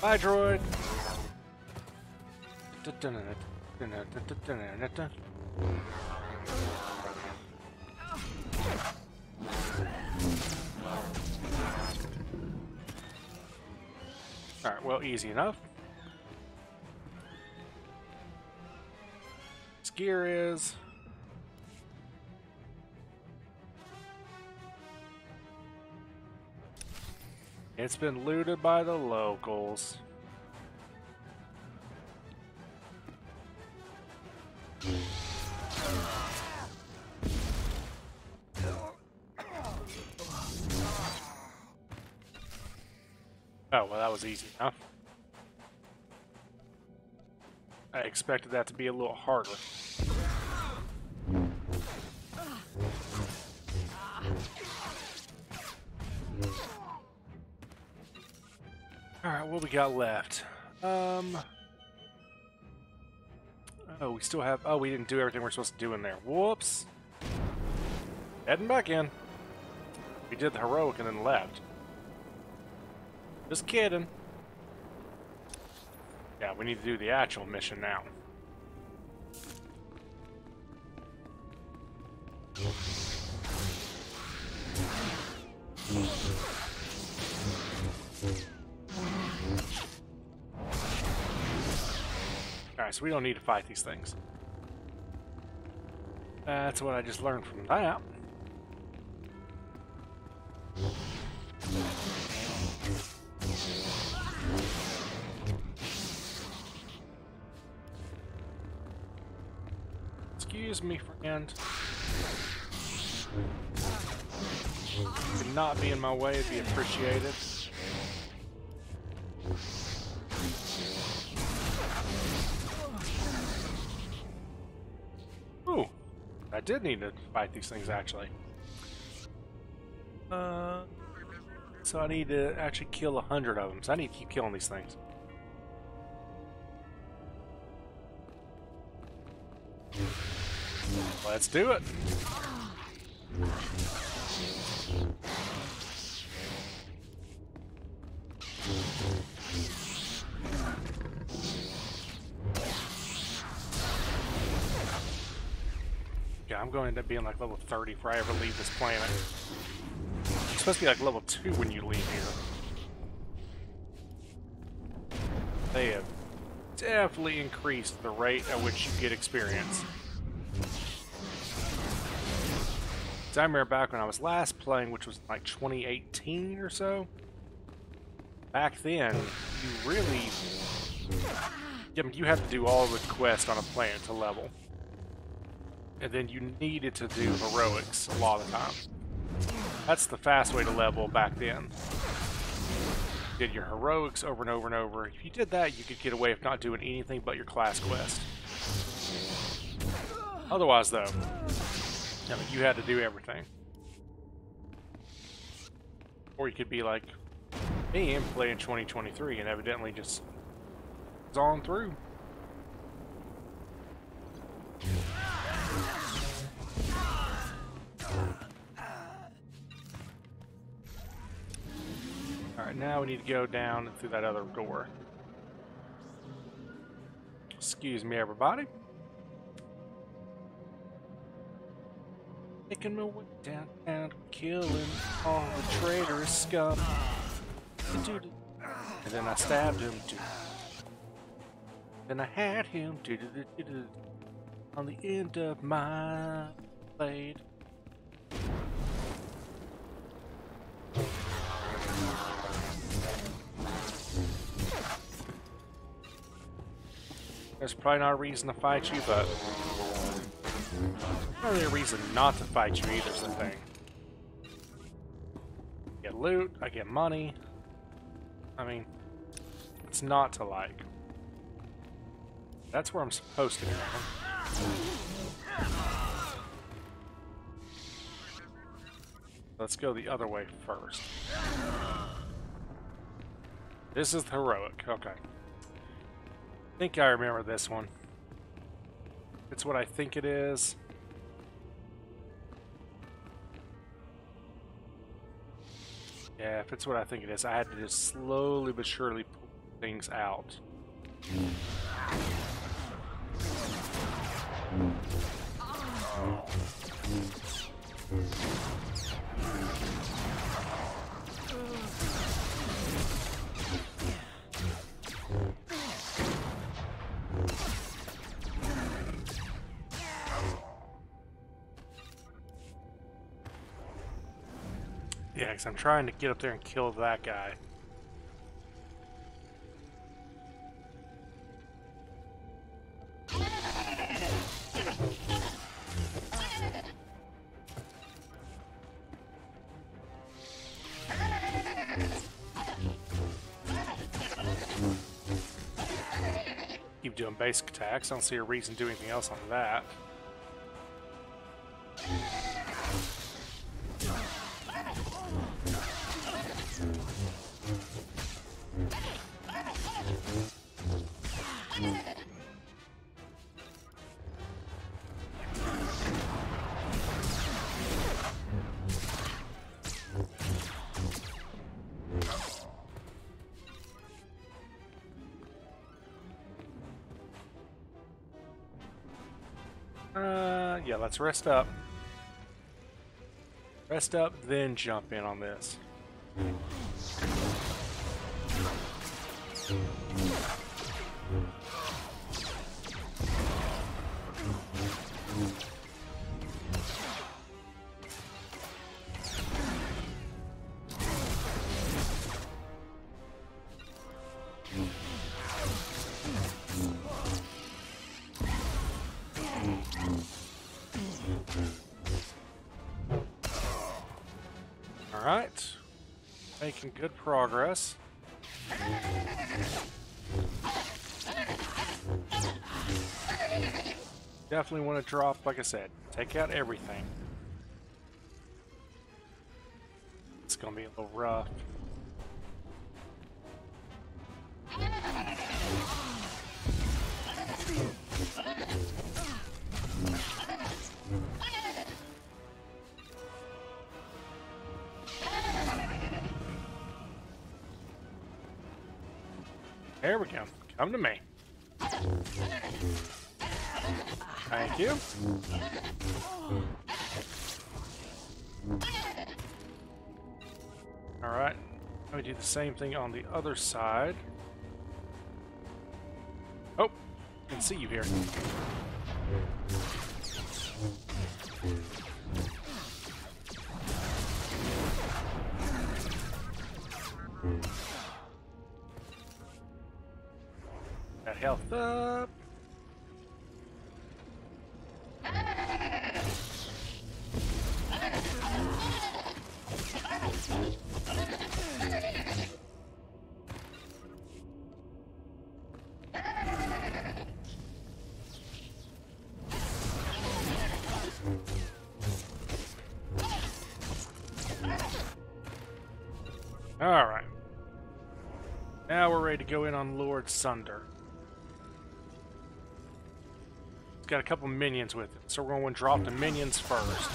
Bye, droid. Alright, well, easy enough. This gear is. It's been looted by the locals. Oh, well, that was easy enough. I expected that to be a little harder. We got left? Um... Oh, we still have... Oh, we didn't do everything we're supposed to do in there. Whoops! Heading back in. We did the heroic and then left. Just kidding. Yeah, we need to do the actual mission now. So we don't need to fight these things. That's what I just learned from that. Excuse me, friend. You not be in my way, it'd be appreciated. Did need to fight these things actually. Uh, so I need to actually kill a hundred of them. So I need to keep killing these things. Let's do it. Yeah, I'm going to end up being like level 30 before I ever leave this planet. It's supposed to be like level 2 when you leave here. They have definitely increased the rate at which you get experience. I remember back when I was last playing, which was like 2018 or so. Back then, you really, I mean, you had to do all the quests on a planet to level, and then you needed to do heroics a lot of the time. That's the fast way to level back then. You did your heroics over and over and over. If you did that, you could get away with not doing anything but your class quest. Otherwise, though, I mean, you had to do everything. Or you could be like me and play in 2023 and evidently just on through. Alright, now we need to go down through that other door. Excuse me, everybody. Making my way downtown, killing all the traitorous scum. And then I stabbed him. Then I had him on the end of my Blade. There's probably not a reason to fight you, but not really a reason not to fight you either is the thing. Get loot, I get money. I mean, it's not to like. That's where I'm supposed to go. Let's go the other way first. This is heroic. Okay. I think I remember this one. It's what I think it is. Yeah, if it's what I think it is, I had to just slowly but surely pull things out. Yeah, because I'm trying to get up there and kill that guy. Basic attacks. I don't see a reason to do anything else on that. Let's rest up. Rest up, then jump in on this. Good progress. Definitely want to drop, like I said, take out everything. It's going to be a little rough. There we go. Come to me. Thank you. Alright. Let me do the same thing on the other side. Oh! I can see you here. Health up. Alright. Now we're ready to go in on Lord Sunder. Got a couple minions with it, so we're going to drop the minions first.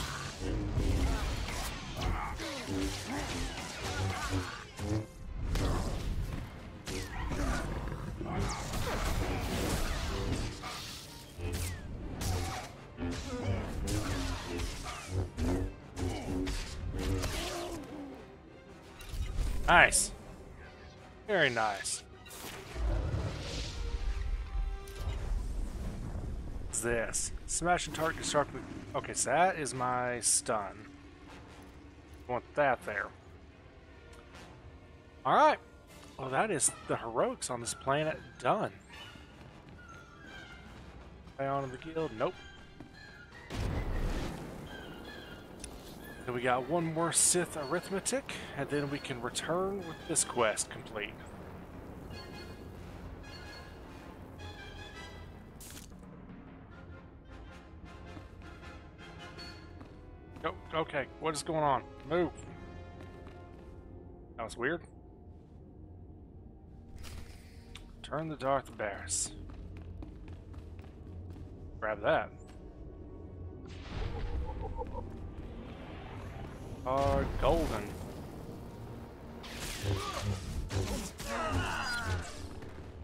This? Smashing target constructed. Okay, so that is my stun. I want that there. Alright. Well, that is the heroics on this planet done. Stay on the guild? Nope. Then we got one more Sith arithmetic, and then we can return with this quest complete. Okay. What is going on? Move. That was weird. Turn the Darth Baras. Grab that. Are golden.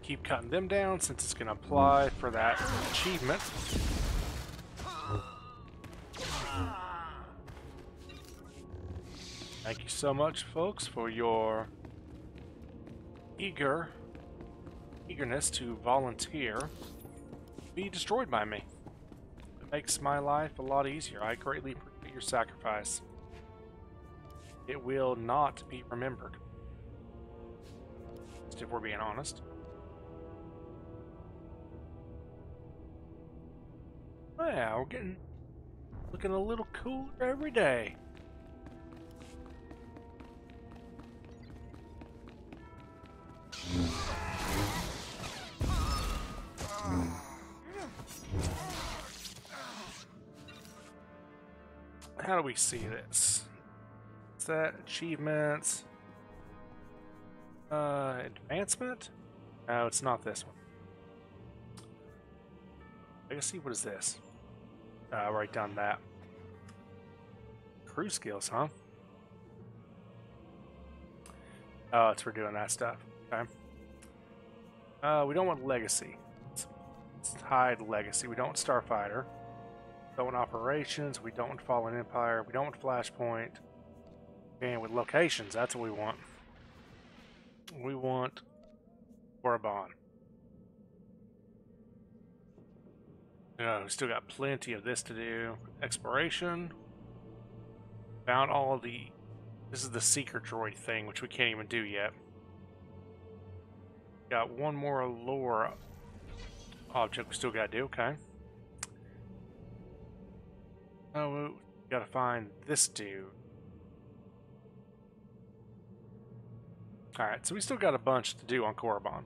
Keep cutting them down since it's going to apply for that achievement. Thank you so much, folks, for your eager eagerness to volunteer be destroyed by me. It makes my life a lot easier. I greatly appreciate your sacrifice. It will not be remembered. Just if we're being honest. Yeah, we're getting looking a little cooler every day. How do we see this? Is that achievements? Uh, advancement? No, it's not this one. I can see what is this? Uh, right down that. Crew skills, huh? Oh, it's for doing that stuff. Okay. Uh, we don't want legacy. Let's, let's hide legacy. We don't want starfighter. Don't want operations. We don't want fallen empire. We don't want flashpoint. And with locations, that's what we want. We want Korriban. No, we still got plenty of this to do. Exploration. Found all the... This is the Seeker Droid thing, which we can't even do yet. Got one more lore object we still gotta do, okay. Oh, we gotta find this dude. Alright, so we still got a bunch to do on Korriban.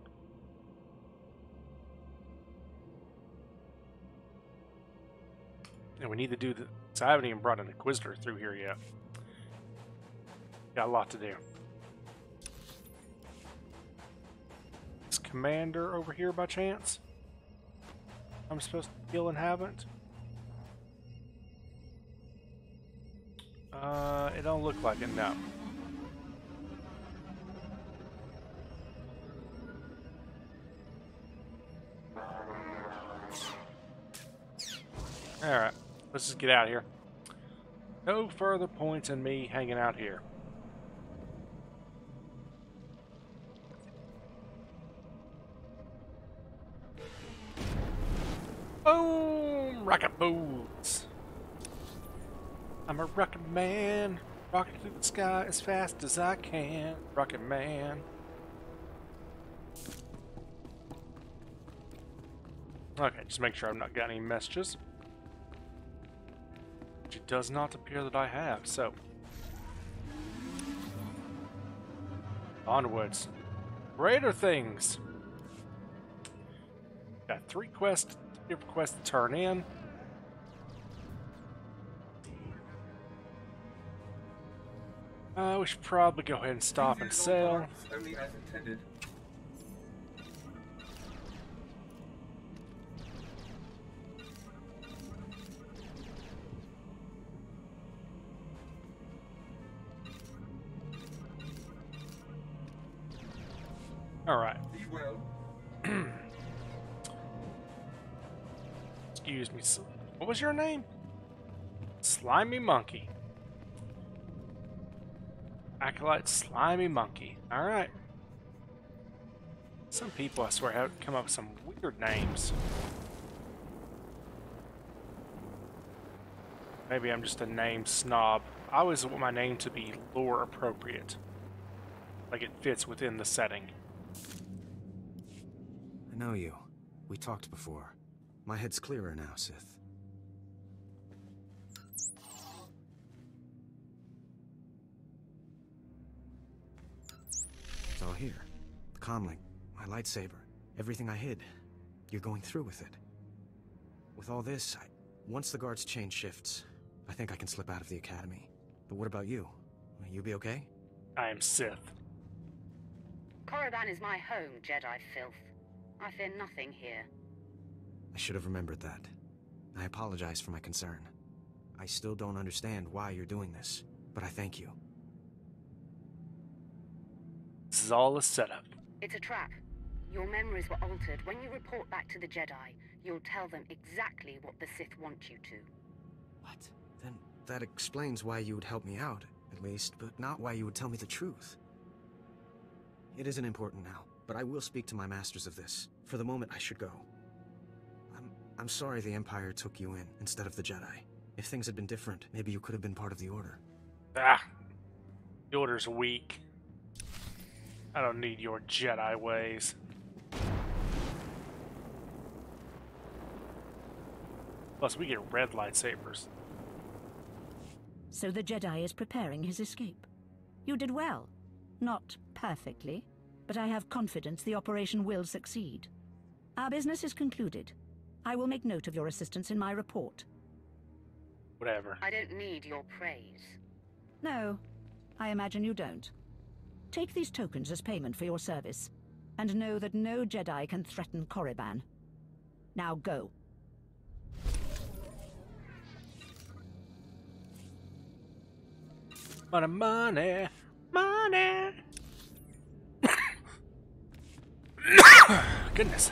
And we need to do the... So I haven't even brought an Inquisitor through here yet. Got a lot to do. Commander over here by chance? I'm supposed to kill and haven't? Uh, it don't look like it, no. Alright, let's just get out of here. No further points in me hanging out here. Rocket boots! I'm a rocket man, rocking through the sky as fast as I can. Rocket man. Okay, just make sure I've not got any messages. Which it does not appear that I have, so. Onwards. Greater things! Got three quests, three request to turn in. Uh, we should probably go ahead and stop and sell. Excuse me. What was your name? Slimy Monkey. Acolyte Slimy Monkey. All right. Some people, I swear, have come up with some weird names. Maybe I'm just a name snob. I always want my name to be lore appropriate. Like it fits within the setting. I know you. We talked before. My head's clearer now, Sith. It's all here. The comlink, my lightsaber, everything I hid. You're going through with it. With all this, I, once the guards chain shifts, I think I can slip out of the academy. But what about you? Will you be okay? I am Sith. Korriban is my home, Jedi filth. I fear nothing here. I should have remembered that. I apologize for my concern. I still don't understand why you're doing this, but I thank you. This is all a setup. It's a trap. Your memories were altered. When you report back to the Jedi, you'll tell them exactly what the Sith want you to. What? Then that explains why you would help me out, at least, but not why you would tell me the truth. It isn't important now, but I will speak to my masters of this. For the moment, I should go. I'm, I'm sorry the Empire took you in instead of the Jedi. If things had been different, maybe you could have been part of the Order. Ah. The Order's weak. I don't need your Jedi ways. Plus, we get red lightsabers. So the Jedi is preparing his escape. You did well. Not perfectly, but I have confidence the operation will succeed. Our business is concluded. I will make note of your assistance in my report. Whatever. I don't need your praise. No, I imagine you don't. Take these tokens as payment for your service, and know that no Jedi can threaten Korriban. Now go. Money, money, money. Goodness.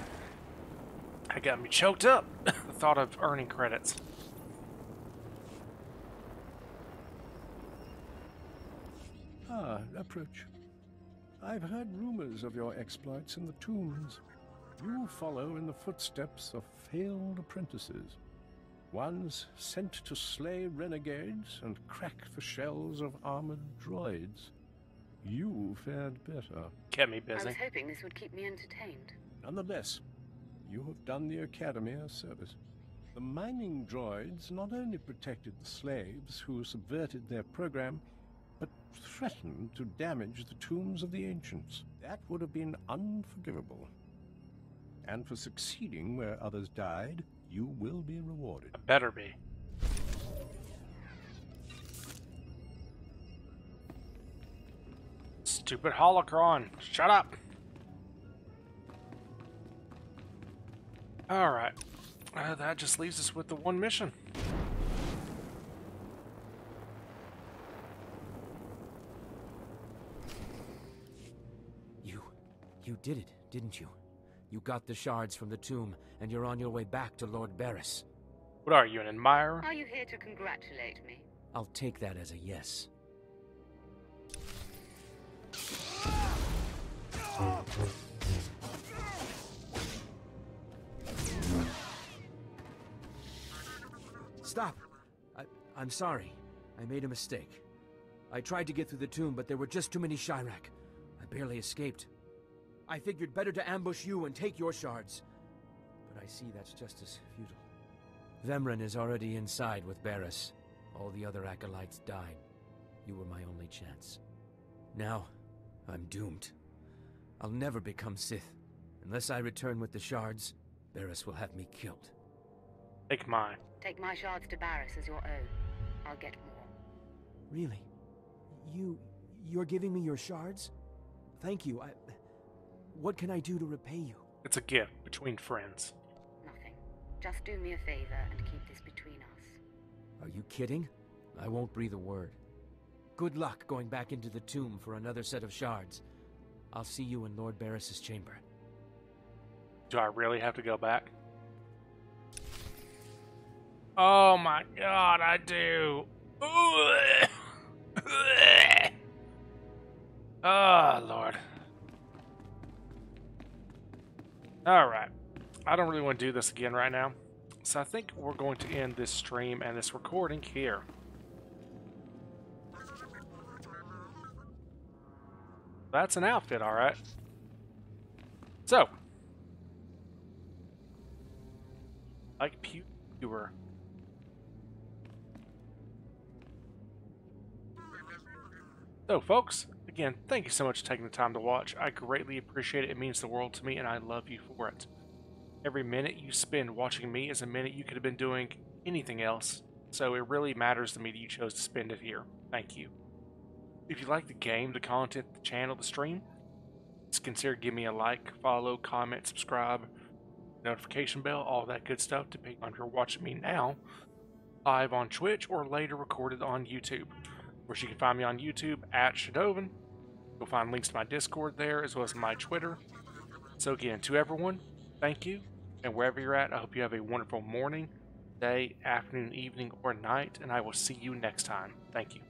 That got me choked up. the thought of earning credits. Ah, approach. I've heard rumors of your exploits in the tombs. You follow in the footsteps of failed apprentices. Ones sent to slay renegades and crack the shells of armored droids. You fared better. Kept me busy. I was hoping this would keep me entertained. Nonetheless, you have done the Academy a service. The mining droids not only protected the slaves who subverted their program, but threatened to damage the tombs of the ancients. That would have been unforgivable. And for succeeding where others died, you will be rewarded. Better be. Stupid holocron. Shut up. Alright. Uh, that just leaves us with the one mission. You. You did it, didn't you? You got the shards from the tomb, and you're on your way back to Lord Baras. What are you, an admirer? Are you here to congratulate me? I'll take that as a yes. Stop! I, I'm sorry. I made a mistake. I tried to get through the tomb, but there were just too many Shyrak. I barely escaped. I figured better to ambush you and take your shards. But I see that's just as futile. Vemrin is already inside with Baras. All the other acolytes died. You were my only chance. Now, I'm doomed. I'll never become Sith. Unless I return with the shards, Baras will have me killed. Take mine. Take my shards to Baras as your own. I'll get more. Really? You... you're giving me your shards? Thank you. I... What can I do to repay you? It's a gift between friends. Nothing. Just do me a favor and keep this between us. Are you kidding? I won't breathe a word. Good luck going back into the tomb for another set of shards. I'll see you in Lord Baras's chamber. Do I really have to go back? Oh my god, I do. Oh, Lord. Alright. I don't really want to do this again right now. So I think we're going to end this stream and this recording here. That's an outfit, alright. So. Like Pewer. So, folks, again, thank you so much for taking the time to watch. I greatly appreciate it. It means the world to me, and I love you for it. Every minute you spend watching me is a minute you could have been doing anything else, so it really matters to me that you chose to spend it here. Thank you. If you like the game, the content, the channel, the stream, just consider giving me a like, follow, comment, subscribe, notification bell, all that good stuff, depending on if you're watching me now, live on Twitch, or later recorded on YouTube. Course, you can find me on YouTube at Shadoven. You'll find links to my Discord there, as well as my Twitter. So again, to everyone, thank you, and wherever you're at, I hope you have a wonderful morning, day, afternoon, evening, or night, and I will see you next time. Thank you.